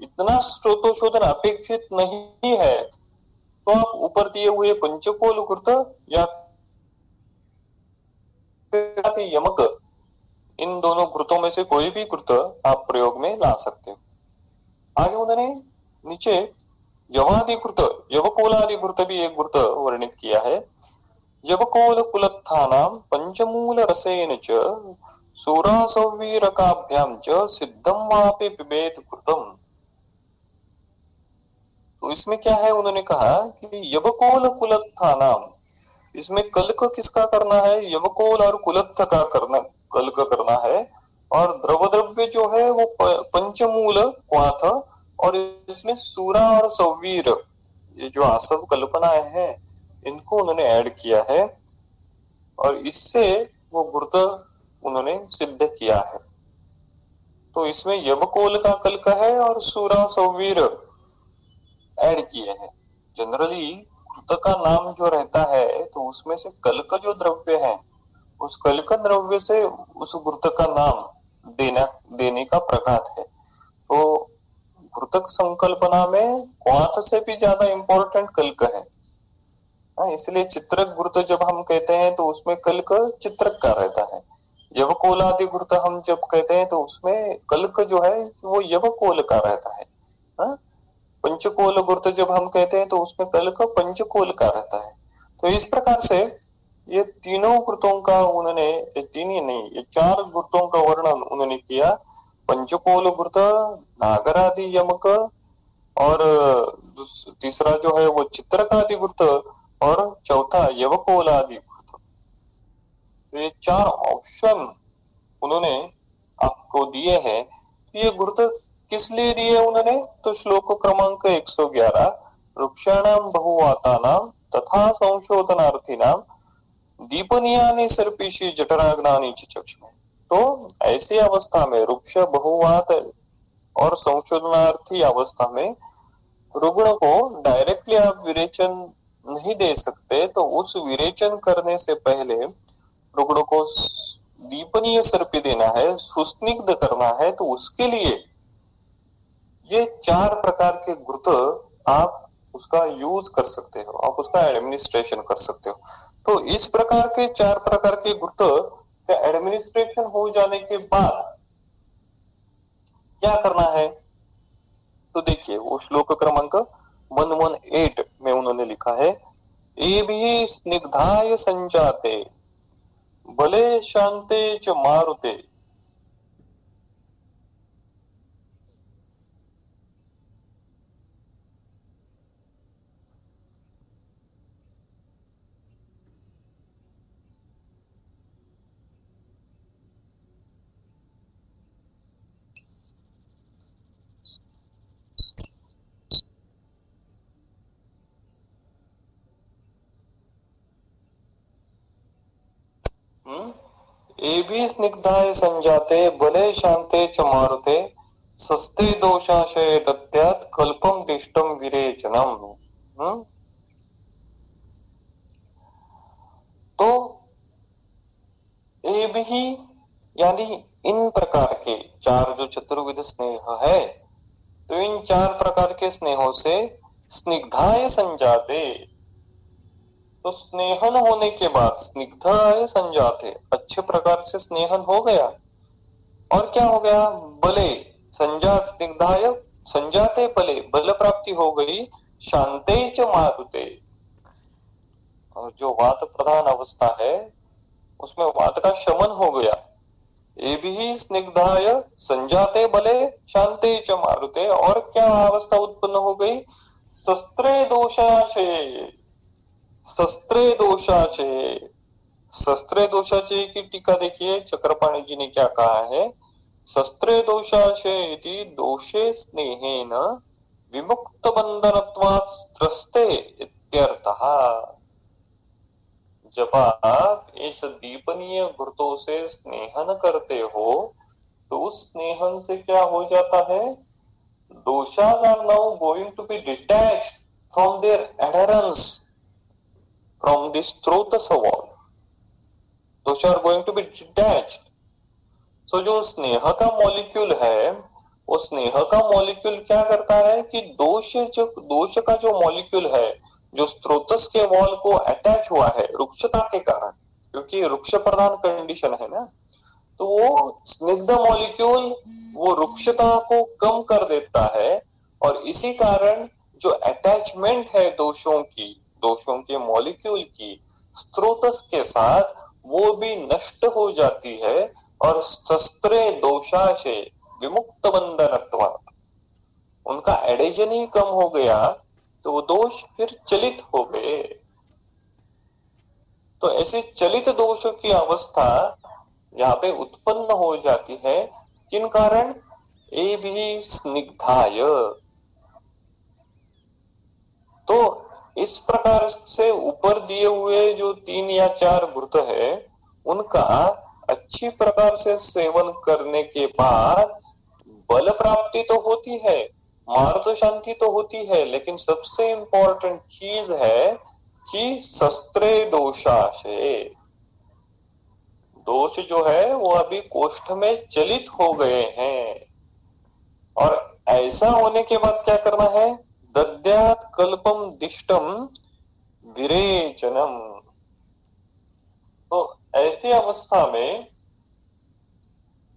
इतना स्रोतो शोधन अपेक्षित नहीं है तो आप ऊपर दिए हुए पंचकोल कृत या यमक, इन दोनों कृतों में से कोई भी कृत आप प्रयोग में ला सकते हो। आगे उन्होंने नीचे यवाधिकृत यवकोलाधिकृत भी एक गुरुत वर्णित किया है। यवकोल कुलत्थानाम पंचमूल रसेन च सूरासवीरकाभ्याम च सिद्धम वापे पिबेत कृतम तो इसमें क्या है? उन्होंने कहा कि यवकोल कुलत्था नाम इसमें कल को किसका करना है? यवकोल और कुलत्थ का करना कल का करना है। और द्रव द्रव्य जो है वो पंचमूल क्वाथ और इसमें सूरा और सवीर, ये जो आसव कल्पनाएँ हैं, इनको उन्होंने ऐड किया है और इससे वो गुरुत उन्होंने सिद्ध किया है। तो इसमें यवकोल का कल्क है और सूरा सौवीर ऐड किए हैं। जनरली घृत का नाम जो रहता है तो उसमें से कल्क जो द्रव्य है, उस कल्क द्रव्य से उस घृत का नाम देना, देने का प्रघात है। तो घृतक संकल्पना में क्वाथ से भी ज़्यादा इंपॉर्टेंट कल्क है। हाँ, इसलिए चित्रक गुरुत जब हम कहते हैं तो उसमें कल्क चित्रक का रहता है। यवकोलादि गुरुत हम जब कहते हैं तो उसमें कल्क जो है वो यवकोल का रहता है। हाँ? पंचकोल गुरुत जब हम कहते हैं तो उसमें कल्क पंचकोल का रहता है। तो इस प्रकार से ये तीनों गुरुतों का उन्होंने तीन ही नहीं ये चार गुरुतों का वर्णन उन्होंने किया। पंचकोल गुरुत नागरादि यमक और तीसरा जो है वो चित्रकादि गुरुत और चौथा यवकोलादि तो ये चार ऑप्शन उन्होंने आपको दिए हैं। तो ये गुरुत किस लिए दिए उन्होंने? तो श्लोक क्रमांक 111 वृक्षाणाम बहुवातानाम तथा संशोधनार्थी नाम दीपनियानी सर्पिशी जठराग्नानी चक्ष। में तो ऐसी अवस्था में वृक्ष, बहुवात और संशोधनार्थी अवस्था में रुग्ण को डायरेक्टली आप विरेचन नहीं दे सकते तो उस विरेचन करने से पहले रुग्ण को दीपनीय सर्पी देना है, सुस्निग्ध करना है तो उसके लिए ये चार प्रकार के गुरुत आप उसका यूज़ कर सकते हो, आप उसका एडमिनिस्ट्रेशन कर सकते हो। तो इस प्रकार के, चार प्रकार के का एडमिनिस्ट्रेशन हो जाने के बाद क्या करना है? तो देखिए, वो श्लोक क्रमांक वन वन एट में उन्होंने लिखा है ए भी स्निग्धाय संजाते भले शांते च मारुते। भी स्निग्धाय संजाते, बले शांते च मारुते सस्ते दोषाशय दत्यात कल्पम दिष्टम विरेचनम? तो भी, यानी इन प्रकार के चार जो चतुर्विध स्नेह है तो इन चार प्रकार के स्नेहों से स्निग्धाय संजाते तो स्नेहन होने के बाद स्निग्धाय संजाते अच्छे प्रकार से स्नेहन हो गया। और क्या हो गया? बले। संजा स्निग्धाय संजाते बले। बल प्राप्ति हो गई, शांते च मारुते। और जो वात प्रधान अवस्था है, उसमें वात का शमन हो गया। ये भी स्निग्धाय संजाते बले, शांति च मारुते। और क्या अवस्था उत्पन्न हो गई? शस्त्रे दोषाशय शस्त्रे दोषाशय शस्त्रे दोषाशय की टीका देखिए चक्रपाणी जी ने क्या कहा है? शस्त्रे दोषाशय दोषे स्नेहेन विमुक्त बंधनत्वास्त्रस्ते इत्यर्थः। जब आप इस दीपनीय घृतों से स्नेहन करते हो तो उस स्नेहन से क्या हो जाता है? Doshas are now going to be detach from their adherence from this Srotas wall. Those are going to be detached. So, जो स्नेह का मॉलिक्यूल है, वो स्नेह का मॉलिक्यूल क्या करता है कि दोष जो, दोष का जो मॉलिक्यूल है, जो स्त्रोतस के वॉल को अटैच हुआ है, रुक्षता के कारण, क्योंकि वृक्ष प्रधान कंडीशन है ना तो वो स्निग्ध मॉलिक्यूल वो रुक्षता को कम कर देता है, और इसी कारण जो अटैचमेंट है दोषों की दोषों के मॉलिक्यूल की स्त्रोतस के साथ वो भी नष्ट हो जाती है और शस्त्रे दोषाशे विमुक्त बंधन उनका एडेजन ही कम हो गया तो वो दोष फिर चलित हो गए। तो ऐसे चलित दोषों की अवस्था यहाँ पे उत्पन्न हो जाती है। किन कारण? ए भी स्निग्धाय। तो इस प्रकार से ऊपर दिए हुए जो तीन या चार घृत है, उनका अच्छी प्रकार से सेवन करने के बाद बल प्राप्ति तो होती है, मार्ग शांति तो होती है, लेकिन सबसे इंपॉर्टेंट चीज़ है कि शस्त्रे दोषाशय। दोष जो है, वो अभी कोष्ठ में चलित हो गए हैं। और ऐसा होने के बाद क्या करना है? दद्यात कल्पम दिष्टम विरेचनम। तो ऐसी अवस्था में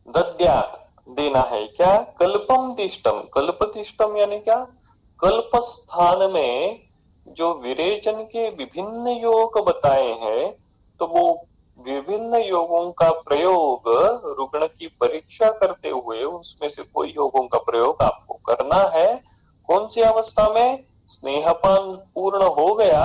दद्यात देना है क्या? कल्पम दिष्टम कल्प दिष्टम यानी क्या? कल्प स्थान में जो विरेचन के विभिन्न योग बताए हैं तो वो विभिन्न योगों का प्रयोग रुग्ण की परीक्षा करते हुए उसमें से कोई योगों का प्रयोग आपको करना है। कौन सी अवस्था में स्नेहपान पूर्ण हो गया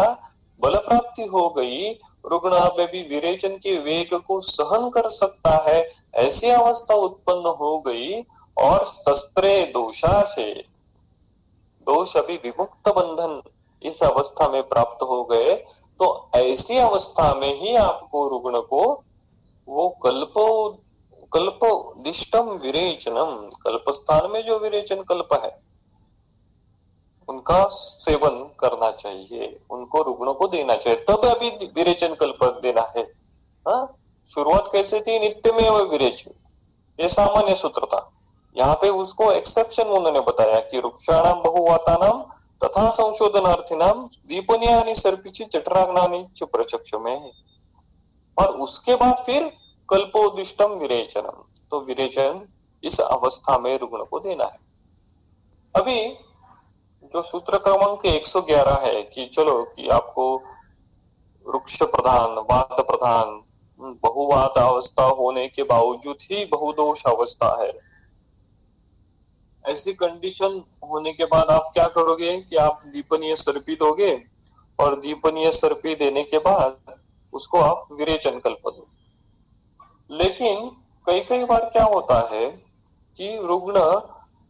बल प्राप्ति हो गई। रुग्ण अब भी विरेचन के वेग को सहन कर सकता है, ऐसी अवस्था उत्पन्न हो गई और शस्त्रे दोषा से दोष अभी विमुक्त बंधन इस अवस्था में प्राप्त हो गए। तो ऐसी अवस्था में ही आपको रुग्ण को वो कल्प कल्प दिष्टम विरेचनम कल्प स्थान में जो विरेचन कल्प है उनका सेवन करना चाहिए, उनको रुग्णों को देना चाहिए। तब अभी विरेचन कल्प देना है। हा? शुरुआत कैसे थी? नित्य में वह विरेचन ये सामान्य सूत्र था। यहाँ पे उसको एक्सेप्शन उन्होंने बताया कि वृक्षाणाम बहुवाता नाम तथा संशोधनार्थी नाम दीपनिया सर्पिची चटराग्नानी प्रचक्ष में और उसके बाद फिर कल्पोदिष्टम विरेचनम तो विरेचन इस अवस्था में रुग्ण को देना है। अभी जो सूत्र क्रमांक 111 है कि चलो कि आपको वृक्ष प्रधान वाद प्रधान बहुवाद अवस्था होने के बावजूद ही बहुदोष अवस्था है। ऐसी कंडीशन होने के बाद आप क्या करोगे कि आप दीपनीय सर्पी दोगे और दीपनीय सर्पी देने के बाद उसको आप विरेचन कल्प दो। लेकिन कई कई बार क्या होता है कि रुग्ण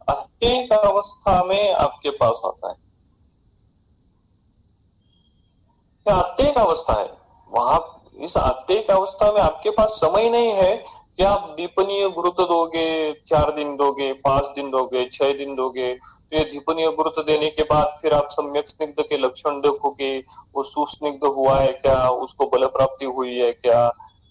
अत्येक अवस्था में आपके पास आता है। अत्येक अवस्था है। वहाँ इस अत्येक अवस्था में आपके पास समय नहीं है कि आप दीपनीय गुरुत्व दोगे, चार दिन दोगे, पाँच दिन दोगे, छह दिन दोगे। तो ये दीपनीय गुरुत्व देने के बाद फिर आप सम्यक स्निग्ध के लक्षण देखोगे, वो सुस्निग्ध हुआ है क्या, उसको बल प्राप्ति हुई है क्या,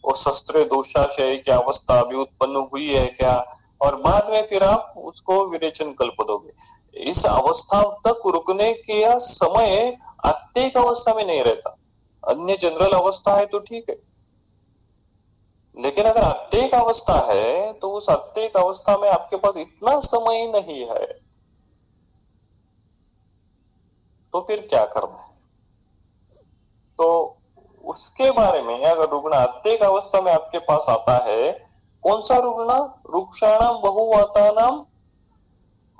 वो शस्त्र दोषाशय क्या अवस्था अभी उत्पन्न हुई है क्या और बाद में फिर आप उसको विरेचन कल्प दोगे इस अवस्था तक रुकने के समय अत्येक अवस्था में नहीं रहता। अन्य जनरल अवस्था है तो ठीक है। लेकिन अगर अत्येक अवस्था है तो उस अत्येक अवस्था में आपके पास इतना समय नहीं है। तो फिर क्या करना है? तो उसके बारे में अगर रुग्ण अत्येक अवस्था में आपके पास आता है कौन सा रुग्ण वृक्षाणाम बहुवाता नाम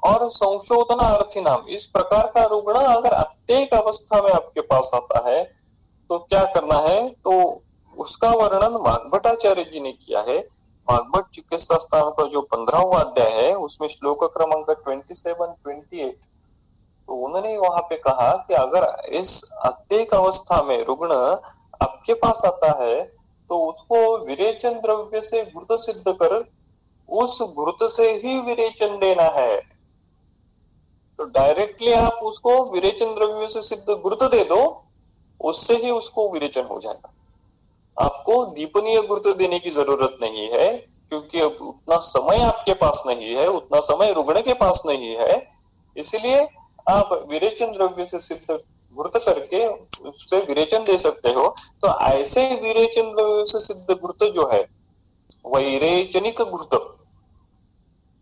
और संशोधनार्थी नाम इस प्रकार का रुग्ण अगर अत्येक अवस्था में आपके पास आता है तो क्या करना है? तो उसका वर्णन भागभटाचार्य जी ने किया है। भागवत चिकित्सा स्थान का जो पंद्रहवा अध्याय है, उसमें श्लोक क्रमांक ट्वेंटी सेवन ट्वेंटी एट तो उन्होंने वहाँ पे कहा कि अगर इस अत्येक अवस्था में रुग्ण आपके पास आता है तो उसको विरेचन द्रव्य से घृत सिद्ध कर, उस घृत से ही विरेचन देना है। तो डायरेक्टली आप उसको विरेचन द्रव्य से सिद्ध घृत दे दो, उससे ही उसको विरेचन हो जाएगा। आपको दीपनीय गुरुत्व देने की ज़रूरत नहीं है, क्योंकि अब उतना समय आपके पास नहीं है, उतना समय रुग्ण के पास नहीं है। इसलिए आप विरेचन द्रव्य से सिद्ध गुरुत करके उससे विरेचन दे सकते हो। तो ऐसे विरेचन से सिद्ध गुरुत जो है, वैरेचनिक गुरुत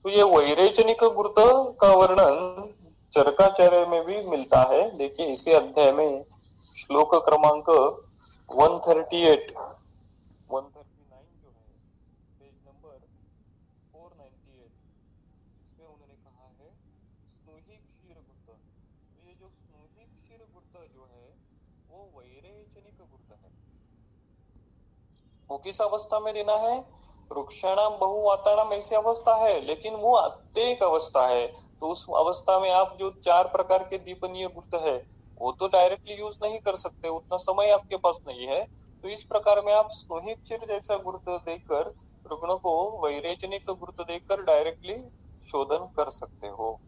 तो ये वैरेचनिक गुरुत का वर्णन चरकाचार्य में भी मिलता है। देखिए, इसी अध्याय में श्लोक क्रमांक 138 139 जो है पेज नंबर 498 इसमें उन्होंने कहा है स्नूही क्षीर गुर्त ये जो स्नूही क्षीर गुर्त जो है वो किस अवस्था में देना है वृक्षाणाम बहुवाताणाम ऐसी अवस्था है, लेकिन वो अत्येक अवस्था है। तो उस अवस्था में आप जो चार प्रकार के दीपनीय गुप्त है, वो तो डायरेक्टली यूज़ नहीं कर सकते, उतना समय आपके पास नहीं है। तो इस प्रकार में आप स्नोहिक्षीर जैसा गुरुत देकर रुग्ण को वैरेचनिक गुरुत देकर डायरेक्टली शोधन कर सकते हो।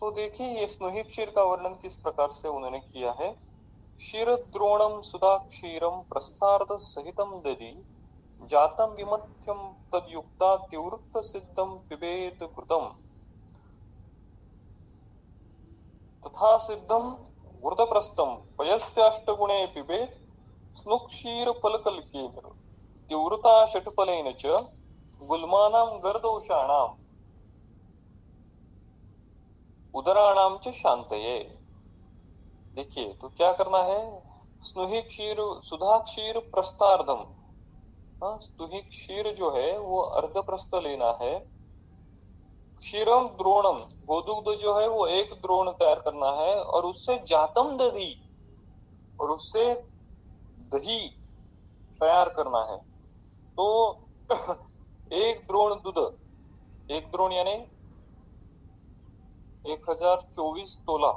तो देखिए, ये स्नोहिक्षीर का वर्णन किस प्रकार से उन्होंने किया है। क्षीर द्रोणम सुधा क्षीरम प्रस्तार्थ सहितम दधि जातम विमथ्यम तदयुक्ता तीव्रत सिद्धम पिबेत कृतम तथा सिद्धम वृतप्रस्थम पयस्याष्टगुणे पिबेत स्नुक्षीर फलकल्केन तीव्रता षटफलेन च गुल्मानां गर्दोषाणाम् उदराणाम च शांतये देखिए तो क्या करना है? स्नुही क्षीर, सुधा क्षीर प्रस्तार्धम हाँ स्तुही क्षीर जो है, वो अर्ध प्रस्थ लेना है। क्षीरम द्रोणम गोदुग्ध जो है, वो एक द्रोण तैयार करना है, और उससे जातम दधी, और उससे दही तैयार करना है। तो एक द्रोण दूध, एक द्रोण यानी एक हज़ार चौबीस तोला,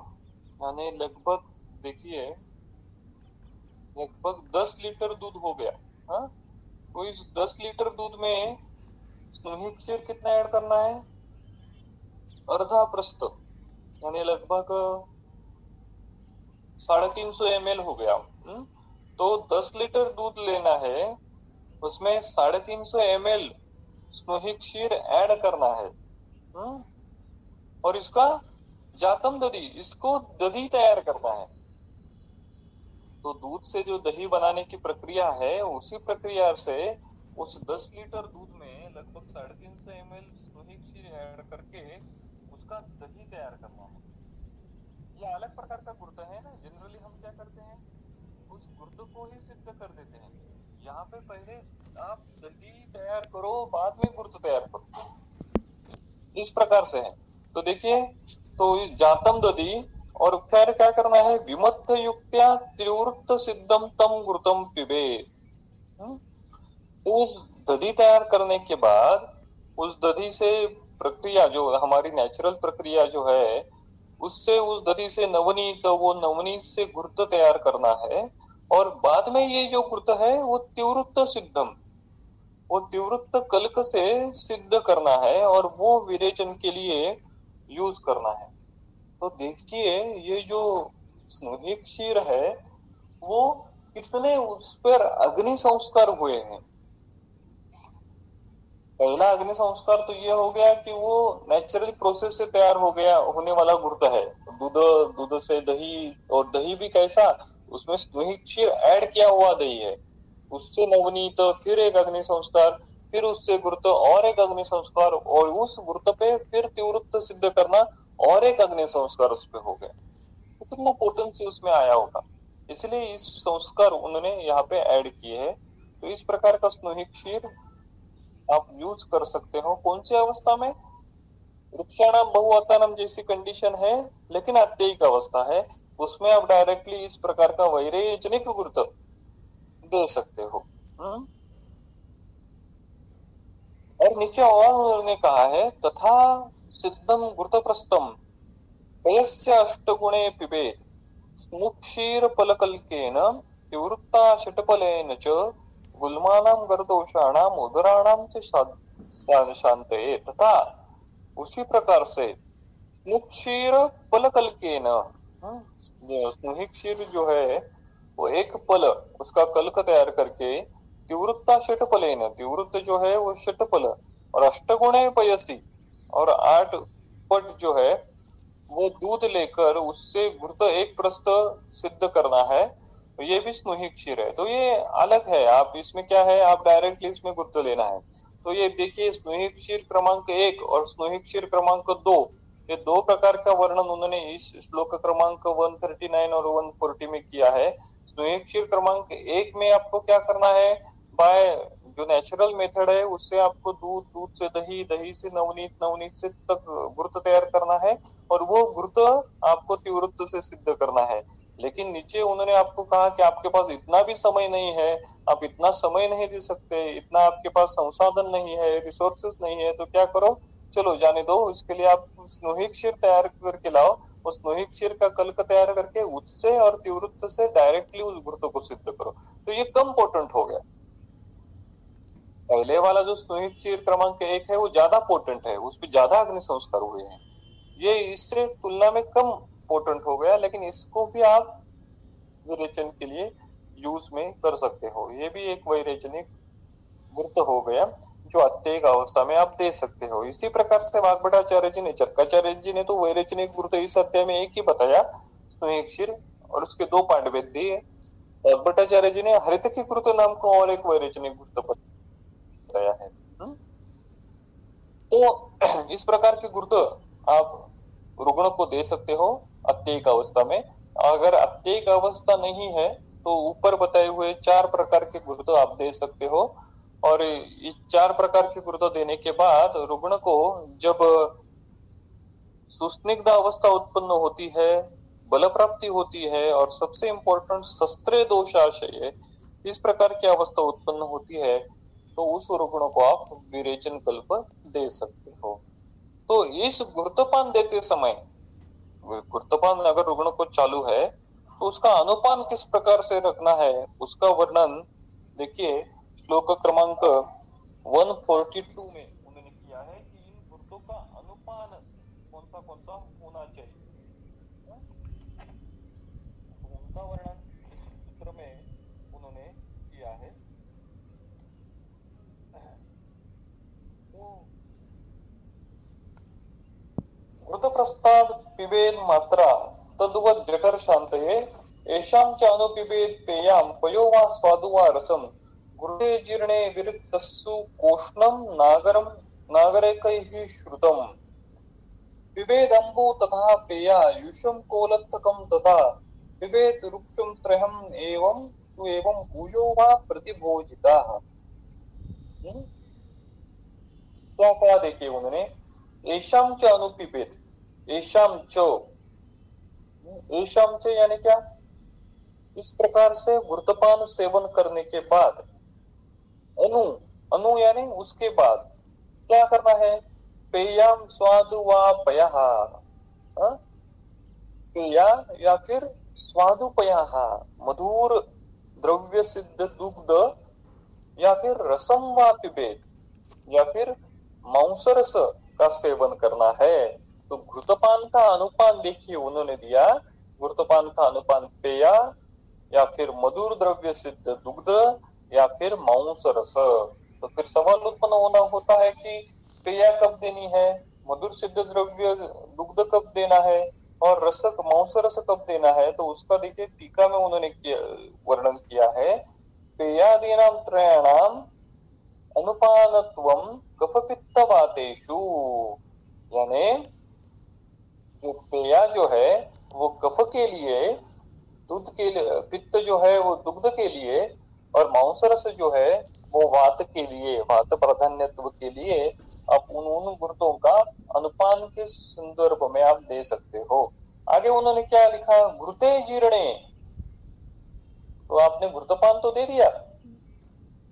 यानी लगभग देखिए, लगभग दस लीटर दूध हो गया। हाँ? तो इस दस लीटर दूध में स्नोही क्षीर कितना ऐड करना है? अर्धा प्रस्त, यानी लगभग साढ़े तीन सौ एमएल हो गया। हुँ? तो दस लीटर दूध लेना है, उसमें साढ़े तीन सौ एम एल स्नोही क्षीर ऐड करना है। हुँ? और इसका जातम दधी, इसको दधी तैयार करना है। तो दूध से जो दही बनाने की प्रक्रिया है, उसी प्रक्रिया से उस 10 लीटर दूध में लगभग साढ़े तीन सौ एम एल ऐड करके उसका दही तैयार करना है। ये अलग प्रकार का गुर्द है ना? जनरली हम क्या करते हैं? उस गुर्द को ही सिद्ध कर देते हैं। यहाँ पे पहले आप दही तैयार करो, बाद में गुर्द तैयार करो। इस प्रकार से है। तो देखिए तो जातम दधी और फिर क्या करना है? विमत्त युक्त्या तीव्रत सिद्धम तम गुरुतम पिबे उस दधी तैयार करने के बाद, उस दधी से प्रक्रिया जो, हमारी नेचुरल प्रक्रिया जो है, उससे उस दधी से नवनी तो वो नवनी से गुर्त तैयार करना है। और बाद में ये जो गुर्त है, वो तीव्रत सिद्धम वो तीव्रत कलक से सिद्ध करना है और वो विरेचन के लिए यूज़ करना है। तो देखिए ये जो स्नोही क्षीर है, वो कितने उस पर अग्नि संस्कार हुए हैं। पहला अग्नि संस्कार तो ये हो गया कि वो नेचुरल प्रोसेस से तैयार हो गया, होने वाला गुर्द है। दूध दूध से दही और दही भी कैसा, उसमें स्नोही क्षीर ऐड किया हुआ दही है। उससे नवनीत, फिर एक अग्नि संस्कार, फिर उससे गुरुत्व और एक अग्नि संस्कार, और उस गुरुत्व पे फिर तीव्रत्व सिद्ध करना और एक अग्नि संस्कार उस पर हो गया। तो कितना पोटेंसी उसमें आया होगा इसलिए इस संस्कार उन्होंने यहाँ पे ऐड किए हैं। तो इस प्रकार का स्नोही क्षीर आप यूज़ कर सकते हो। कौन सी अवस्था में? वृक्षाणाम बहुअतानम जैसी कंडीशन है, लेकिन अत्ययिक अवस्था है। उसमें आप डायरेक्टली इस प्रकार का वैरेजनिक गुरुत्व दे सकते हो। हम्म? और नीचे और उन्होंने कहा है, तथा सिद्धम घृतप्रस्थम पयस्य अष्टगुणे पिबेत। स्मुक्षीर फलकल्केन तीव्रता षटफलेन च गुल्मानां गर्दोषाणाम उदराणाम से शांत तथा। उसी प्रकार से स्मुक्षीर फलकल्केन स्नुही क्षीर जो है, वो एक पल उसका कलक तैयार करके तीव्रता षटफलेन तीव्रत जो है वो षटफल और अष्टगुणे पयसी। और आठ पट जो है, वो दूध लेकर उससे घृत एक प्रस्त सिद्ध करना है। तो ये भी स्नुही क्षीर है। तो ये अलग है। आप इसमें क्या है? आप डायरेक्टली इसमें घृत लेना है। तो ये देखिए, स्नुही क्षीर क्रमांक एक और स्नुही क्षीर क्रमांक दो। ये दो प्रकार का वर्णन उन्होंने इस श्लोक क्रमांक 139 और 140 में किया है। स्नुही क्षीर क्रमांक एक में आपको क्या करना है? बाय जो नेचुरल मेथड है, उससे आपको दूध दूध से दही दही से नवनीत नवनीत से तक गुरुत तैयार करना है और वो गुरुत आपको तीव्रत से सिद्ध करना है। लेकिन नीचे उन्होंने आपको कहा कि आपके पास इतना भी समय नहीं है, आप इतना समय नहीं दे सकते, इतना आपके पास संसाधन नहीं है रिसोर्सेस नहीं है तो क्या करो? चलो जाने दो, इसके लिए आप स्नोही क्षीर तैयार करके लाओ। उस स्नोही क्षीर का कल्क तैयार करके उससे और तीव्रत्व से डायरेक्टली उस गुरुत्व को सिद्ध करो। तो ये कम पोटेंट हो गया। पहले वाला जो क्षीर क्रमांक एक है, वो ज़्यादा पोटेंट है। उस पर ज़्यादा अग्नि संस्कार हुए हैं। ये इससे तुलना में कम पोटेंट हो गया, लेकिन इसको भी आप विरेचन के लिए यूज़ में कर सकते हो। ये भी एक वैरेचनिक गुरुत्व हो गया, जो अत्येक अवस्था में आप दे सकते हो। इसी प्रकार से वाग्भटाचार्य जी ने, चरकाचार्य जी ने तो वैरेचनिक गुरुत्व इस अध्याय में एक ही बताया क्षीर और उसके दो पांडवे दिए। वाग्भटाचार्य जी ने हरित की गुरुत्व नाम को और एक वैरेचनिक गुरुत्व बताया। है हम्म? तो इस प्रकार के गुरुत्व आप रुग्ण को दे सकते हो अत्येक अवस्था में अगर अत्येक अवस्था नहीं है तो ऊपर बताए हुए चार प्रकार के गुरुत्व आप दे सकते हो और इस चार प्रकार के गुरुत्व देने के बाद रुग्ण को जब सुस्निग्ध अवस्था उत्पन्न होती है बल प्राप्ति होती है और सबसे इंपॉर्टेंट शस्त्र दोषाशय, इस प्रकार की अवस्था उत्पन्न होती है तो उस रुग्ण को आप विरेचन कल्प दे सकते हो। तो इस गुरुत्वपान देते समय गुरुत्वपान अगर रुग्ण को चालू है तो उसका अनुपान किस प्रकार से रखना है, उसका वर्णन देखिए, श्लोक क्रमांक 142 में उन्होंने किया है कि इन गुरुत्वों का अनुपान कौन सा कौन सा होना चाहिए तो उनका वर्णन इस सूत्र में उन्होंने किया है तो घृत प्रस्ताद पिबेद मात्रा तद्वत जठर शांतये येषां च अनुपिबेद पेयां पयो वा स्वादु वा जीर्णे विरुक्तस्सु कोष्णं नागरं तथा पेया युषं तथा एवं तु एवं भूयो वा प्रतिभोजिताः? क्या देखिए उन्होंने च एशाम च। एशाम च यानी क्या? इस प्रकार से वृतपान सेवन करने के बाद, अनु अनु यानी उसके बाद, क्या करना है? पेयम स्वादु व पया हाँ? पेया या फिर स्वादु पया मधुर द्रव्य सिद्ध दुग्ध या फिर रसम व पिबेत या फिर मांसरस का सेवन करना है। तो घृतपान का अनुपान देखिए उन्होंने दिया। घृतपान का अनुपान पेया, या फिर मधुर द्रव्य सिद्ध दुग्ध, या फिर मांस रस। तो फिर सवाल उत्पन्न होना होता है कि क्रिया कब देनी है? मधुर सिद्ध द्रव्य दुग्ध कब देना है? और रसक, मांस रस कब देना है? तो उसका देखिए टीका में उन्होंने वर्णन किया है। पेयादीनाम त्रयाणाम अनुपानत्व कफपित्तवातेषु। यानी जो पेया जो है वो कफ के लिए दूध के लिए पित्त जो है वो दुग्ध के लिए और मांसरस जो है वो वात के लिए वात प्राधान्यत्व के लिए आप उन उन गुरुतों का अनुपान के संदर्भ में आप दे सकते हो। आगे उन्होंने क्या लिखा? घृते जीर्णे। तो आपने घृतपान तो दे दिया।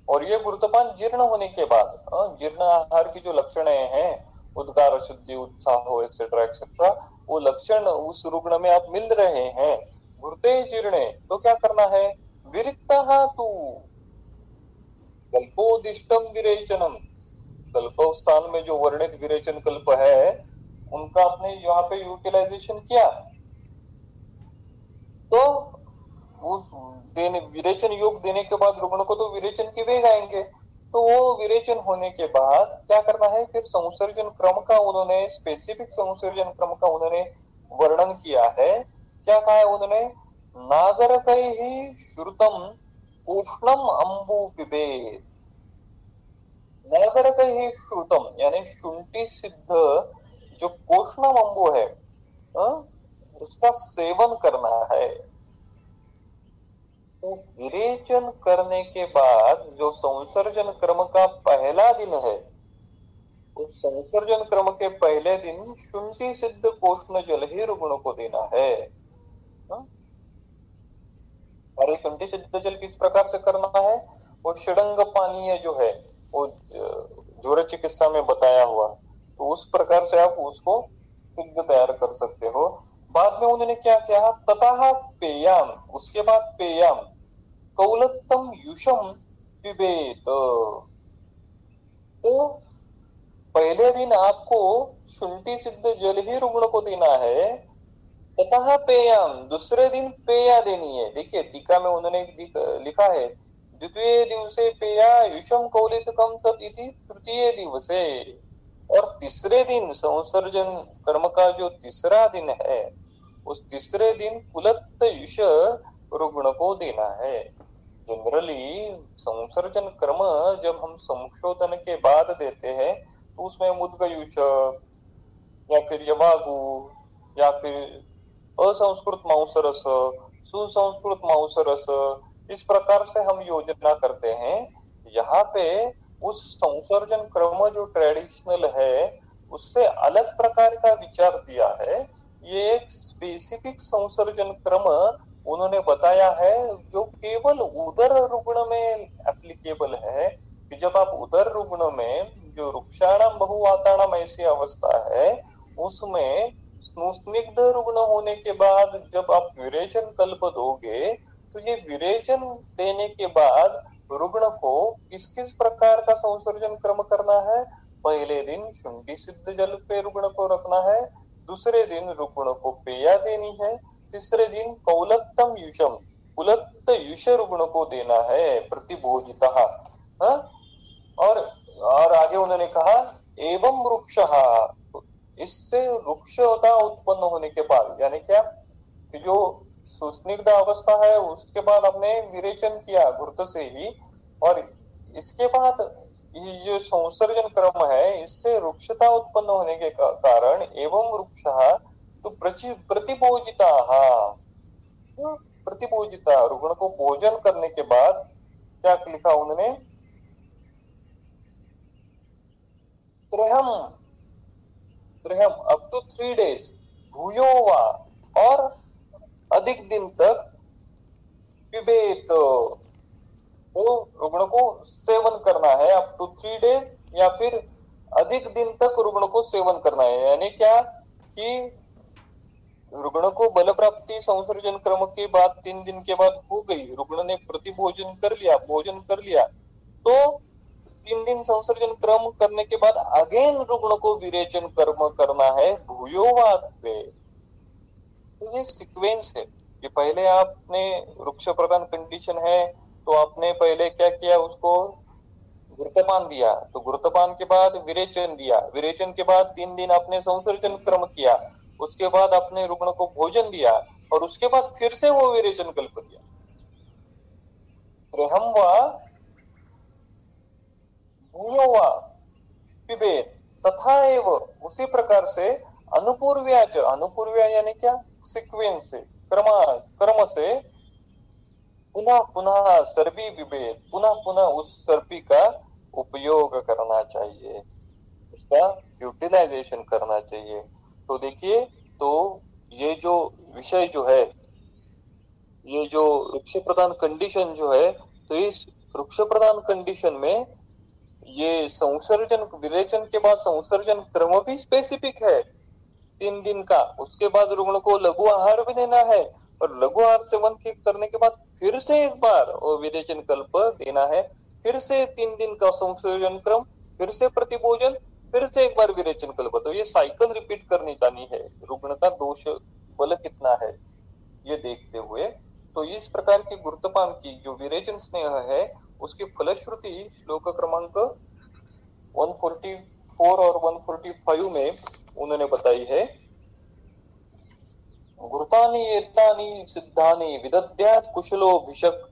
और ये घृतपान जीर्ण होने के बाद हाँ, जीर्ण आहार की जो लक्षण है उद्गार शुद्धि उत्साह एक्सेट्रा एक्सेट्रा वो लक्षण उस रुग्ण में आप मिल रहे हैं। घृते जीर्णे तो क्या करना है? विरिक्त तू। कल्पोदिष्टम विरेचनम। कल्प स्थान में जो वर्णित विरेचन कल्प है, उनका आपने यहाँ पे यूटिलाइजेशन किया। तो उस देने, विरेचन योग देने के बाद रुग्ण को तो विरेचन के वेग आएँगे। तो वो विरेचन होने के बाद क्या करना है? फिर संसर्जन क्रम का उन्होंने स्पेसिफिक संसर्जन क्रम का उन्होंने वर्णन किया है। क्या कहा है उन्होंने? नागरकै श्रुतम उष्णम अंबु पिबेत ही श्रुतम यानी शुंठी सिद्ध जो कोष्णम अंबु है आ? उसका सेवन करना है। तो विरेचन करने के बाद जो संसर्जन क्रम का पहला दिन है, उस संसर्जन क्रम के पहले दिन शुंठी सिद्ध कोष्ण जल ही रुग्ण को देना है। और एक घंटे सिद्ध जल किस प्रकार से करना है? वो षडंग पानीय जो है, वो ज़ोर चिकित्सा में बताया हुआ तो उस प्रकार से आप उसको सिद्ध तैयार कर सकते हो। बाद में उन्होंने क्या किया? तथा पेयाम, उसके बाद पेयाम। कौलत्तम युषम पिबेत। तो पहले दिन आपको शुंठी सिद्ध जल ही रुग्ण को देना है तथा पेयाम दूसरे दिन पेया देनी है। देखिए, टीका में उन्होंने लिखा है, द्वितीय दिवसे पेया युषम कौलित कम तथि तृतीय दिवसे। और तीसरे दिन संसर्जन कर्म का जो तीसरा दिन है, उस तीसरे दिन कुलत युष रुग्ण को देना है। जनरली संसर्जन कर्म जब हम संशोधन के बाद देते हैं तो उसमें मुदगयुष, या फिर यवागु या फिर असंस्कृत मांसरस, सुसंस्कृत मांसरस, इस प्रकार से हम योजना करते हैं। यहाँ पे उस संसर्जन क्रम जो ट्रेडिशनल है, उससे अलग प्रकार का विचार दिया है। ये एक स्पेसिफिक संसर्जन क्रम उन्होंने बताया है, जो केवल उदर रुग्ण में एप्लीकेबल है, कि जब आप उदर रुग्ण में जो रुक्षाणाम बहुवाताणाम ऐसी अवस्था है, उसमें स्निग्ध रुग्ण होने के बाद जब आप विरेचन कल्प दोगे तो ये विरेचन देने के बाद रुग्ण को किस किस प्रकार का संसर्जन क्रम करना है? पहले दिन शुंठी सिद्ध जल पे रुग्ण को रखना है, दूसरे दिन रुग्ण को पेया देनी है तीसरे दिन कौलत्तम युषम कुलत्त युष रुग्ण को देना है प्रतिभोजिता हाँ? और और आगे उन्होंने कहा, एवं वृक्ष इससे वृक्षता उत्पन्न होने के बाद, यानी क्या? कि जो सुस्निग्ध अवस्था है, उसके बाद हमने विरेचन किया घुर्त से ही, और इसके बाद ये जो संसर्जन क्रम है, इससे वृक्षता उत्पन्न होने के कारण एवं वृक्ष तो प्रतिभोजिता। प्रतिभोजिता, रुग्ण को भोजन करने के बाद क्या लिखा उन्होंने? त्रहम त्रहम अप टू थ्री डेज़ भूयो वा? और अधिक दिन तक पिबेत। तो रुग्ण को सेवन करना है अप टू थ्री डेज़ या फिर अधिक दिन तक रुग्ण को सेवन करना है? यानी क्या? कि रुग्ण को बल प्राप्ति संसर्जन क्रम के बाद तीन दिन के बाद हो गई। रुग्ण ने प्रतिभोजन कर लिया, भोजन कर लिया। तो तीन दिन संसर्जन क्रम करने के बाद अगेन रुग्ण को विरेचन कर्म करना है, भूयोवाद पे। तो ये सिक्वेंस है। कि पहले आपने वृक्ष प्रधान कंडीशन है तो आपने पहले क्या किया उसको? गुरुतपान दिया। तो गुरुतपान के बाद विरेचन दिया। विरेचन के बाद तीन दिन आपने संसर्जन क्रम किया। उसके बाद अपने रुग्ण को भोजन दिया और उसके बाद फिर से वो विरेचन कल्प दिया भूयो वा पिबेत तथा एव, उसी प्रकार से अनुपूर्व्या अनुपूर्व्या यानी क्या? सिक्वेंस से, क्रम क्रम से पुनः पुनः सर्पी विभेद पुनः पुनः उस सर्पी का उपयोग करना चाहिए। उसका यूटिलाइजेशन करना चाहिए। तो देखिए तो ये जो विषय जो है, ये जो वृक्ष प्रधान कंडीशन जो है तो इस वृक्ष प्रधान कंडीशन में ये संसर्जन, विरेचन के बाद संसर्जन क्रम भी स्पेसिफिक है। तीन दिन का, उसके बाद रुग्ण को लघु आहार भी देना है और लघु आहार सेवन करने के बाद फिर से एक बार विरेचन कल्प देना है। फिर से तीन दिन का संसर्जन क्रम, फिर से प्रतिभोजन फिर से एक बार विरेचन कल्प तो ये साइकिल रिपीट करनी जानी है। रुग्ण का दोष बल कितना है, ये देखते हुए। तो इस प्रकार की गुरुत्वपान की जो विरेचन स्नेह है, उसकी फलश्रुति श्लोक क्रमांक 144 और 145 में उन्होंने बताई है। घृतानि एतानि, सिद्धानि विदद्यात् कुशलो, भिषक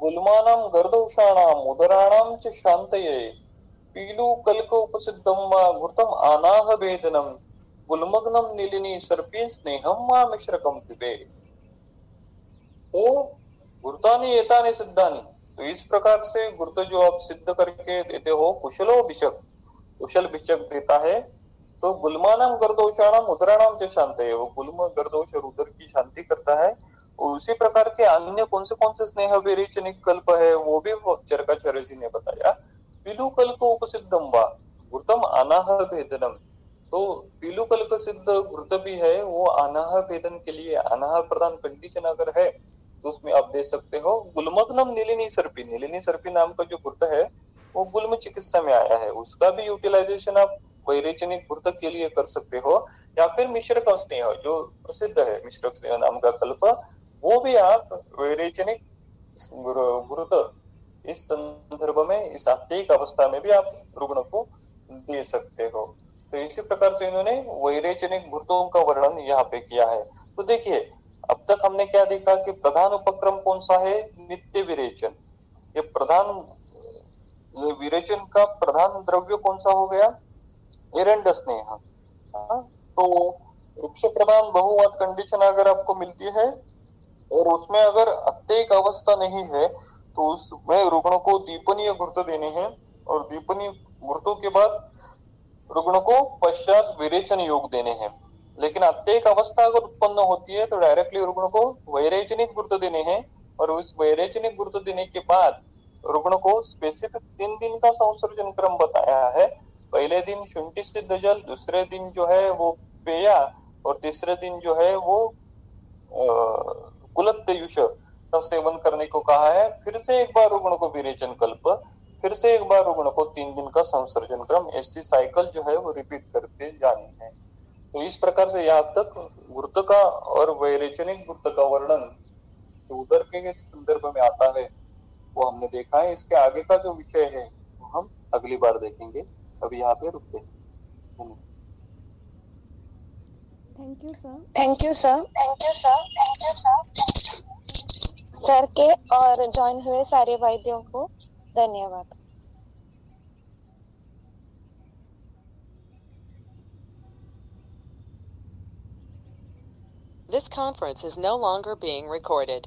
गुल्मानां गर्दोषाणाम् उदराणां च शान्तये पीलु कल्क उपसिद्धं वा घृतम् आनाह वेदनम् गुलमग्नम नीलिनी सर्पी स्नेहम वा मिश्रकम पिबे। तो गुरुतानी एतानी सिद्धानी। तो इस प्रकार से गुरुत जो आप सिद्ध करके देते हो, कुशलो भिषक कुशल भिषक देता है तो गुलमानम गर्दोषाणाम उदराणाम जो शांत है। वो गुलम, गर्दोष और उदर की शांति करता है। और उसी प्रकार के अन्य कौन से कौन से स्नेह विरेचनिक कल्प है, वो भी वो चरकाचार्य जी ने बताया। कल्प उपसिद्धम वा घृतम अनाह भेदनम तो पिलु कल्प सिद्ध घृत भी है, वो अनाह भेदन के लिए अनाह प्रधान कंडीशन अगर है तो उसमें आप दे सकते हो, गुलमग्नम नीलिनी सर्पी नीलिनी सर्पी नाम का जो घृत है, वो गुल्म चिकित्सा में आया है। उसका भी यूटिलाइजेशन आप वैरेचनिक घृत के लिए कर सकते हो, या फिर मिश्र का स्नेह, जो प्रसिद्ध है मिश्र स्नेह नाम का कल्प, वो भी आप वैरेचनिक घृत इस संदर्भ में इस आत्तिक अवस्था में भी आप रुग्ण को दे सकते हो। तो इसी प्रकार से इन्होंने वैरेचनिक घृतों का वर्णन यहाँ पे किया है। तो देखिए अब तक हमने क्या देखा कि प्रधान उपक्रम कौन सा है? नित्य विरेचन। ये प्रधान विरेचन का प्रधान द्रव्य कौन सा हो गया? एरंड स्नेह। हाँ, तो वृक्ष प्रधान बहुवाद कंडीशन अगर आपको मिलती है और उसमें अगर अत्येक अवस्था नहीं है तो उसमें रुग्ण को दीपनीय घृत देने हैं और दीपनीय घृतों के बाद रुग्ण को पश्चात विरेचन योग देने हैं। लेकिन अत्येक अवस्था अगर उत्पन्न होती है तो डायरेक्टली रुग्ण को वैरेचनिक गुरुत्व देने हैं और उस वैरेचनिक गुरुत्व देने के बाद रुग्ण को स्पेसिफिक तीन दिन का संसर्जन क्रम बताया है। पहले दिन शुंठी सिद्ध जल, दूसरे दिन जो है वो पेया और तीसरे दिन जो है वो कुलत युष का सेवन करने को कहा है फिर से एक बार रुग्ण को विरेचन कल्प फिर से एक बार रुग्ण को तीन दिन का संसर्जन क्रम ऐसी साइकिल जो है वो रिपीट करते जानी है। तो इस प्रकार से यहाँ तक वृत्त का और वैरेचनिक वृत्त का वर्णन तो उदर के संदर्भ में आता है वो हमने देखा है। इसके आगे का जो विषय है वो हम अगली बार देखेंगे। अभी यहाँ पे रुकते हैं। Thank you sir thank you sir thank you sir thank you sir sir के और ज्वाइन हुए सारे वैद्यों को धन्यवाद This conference is no longer being recorded.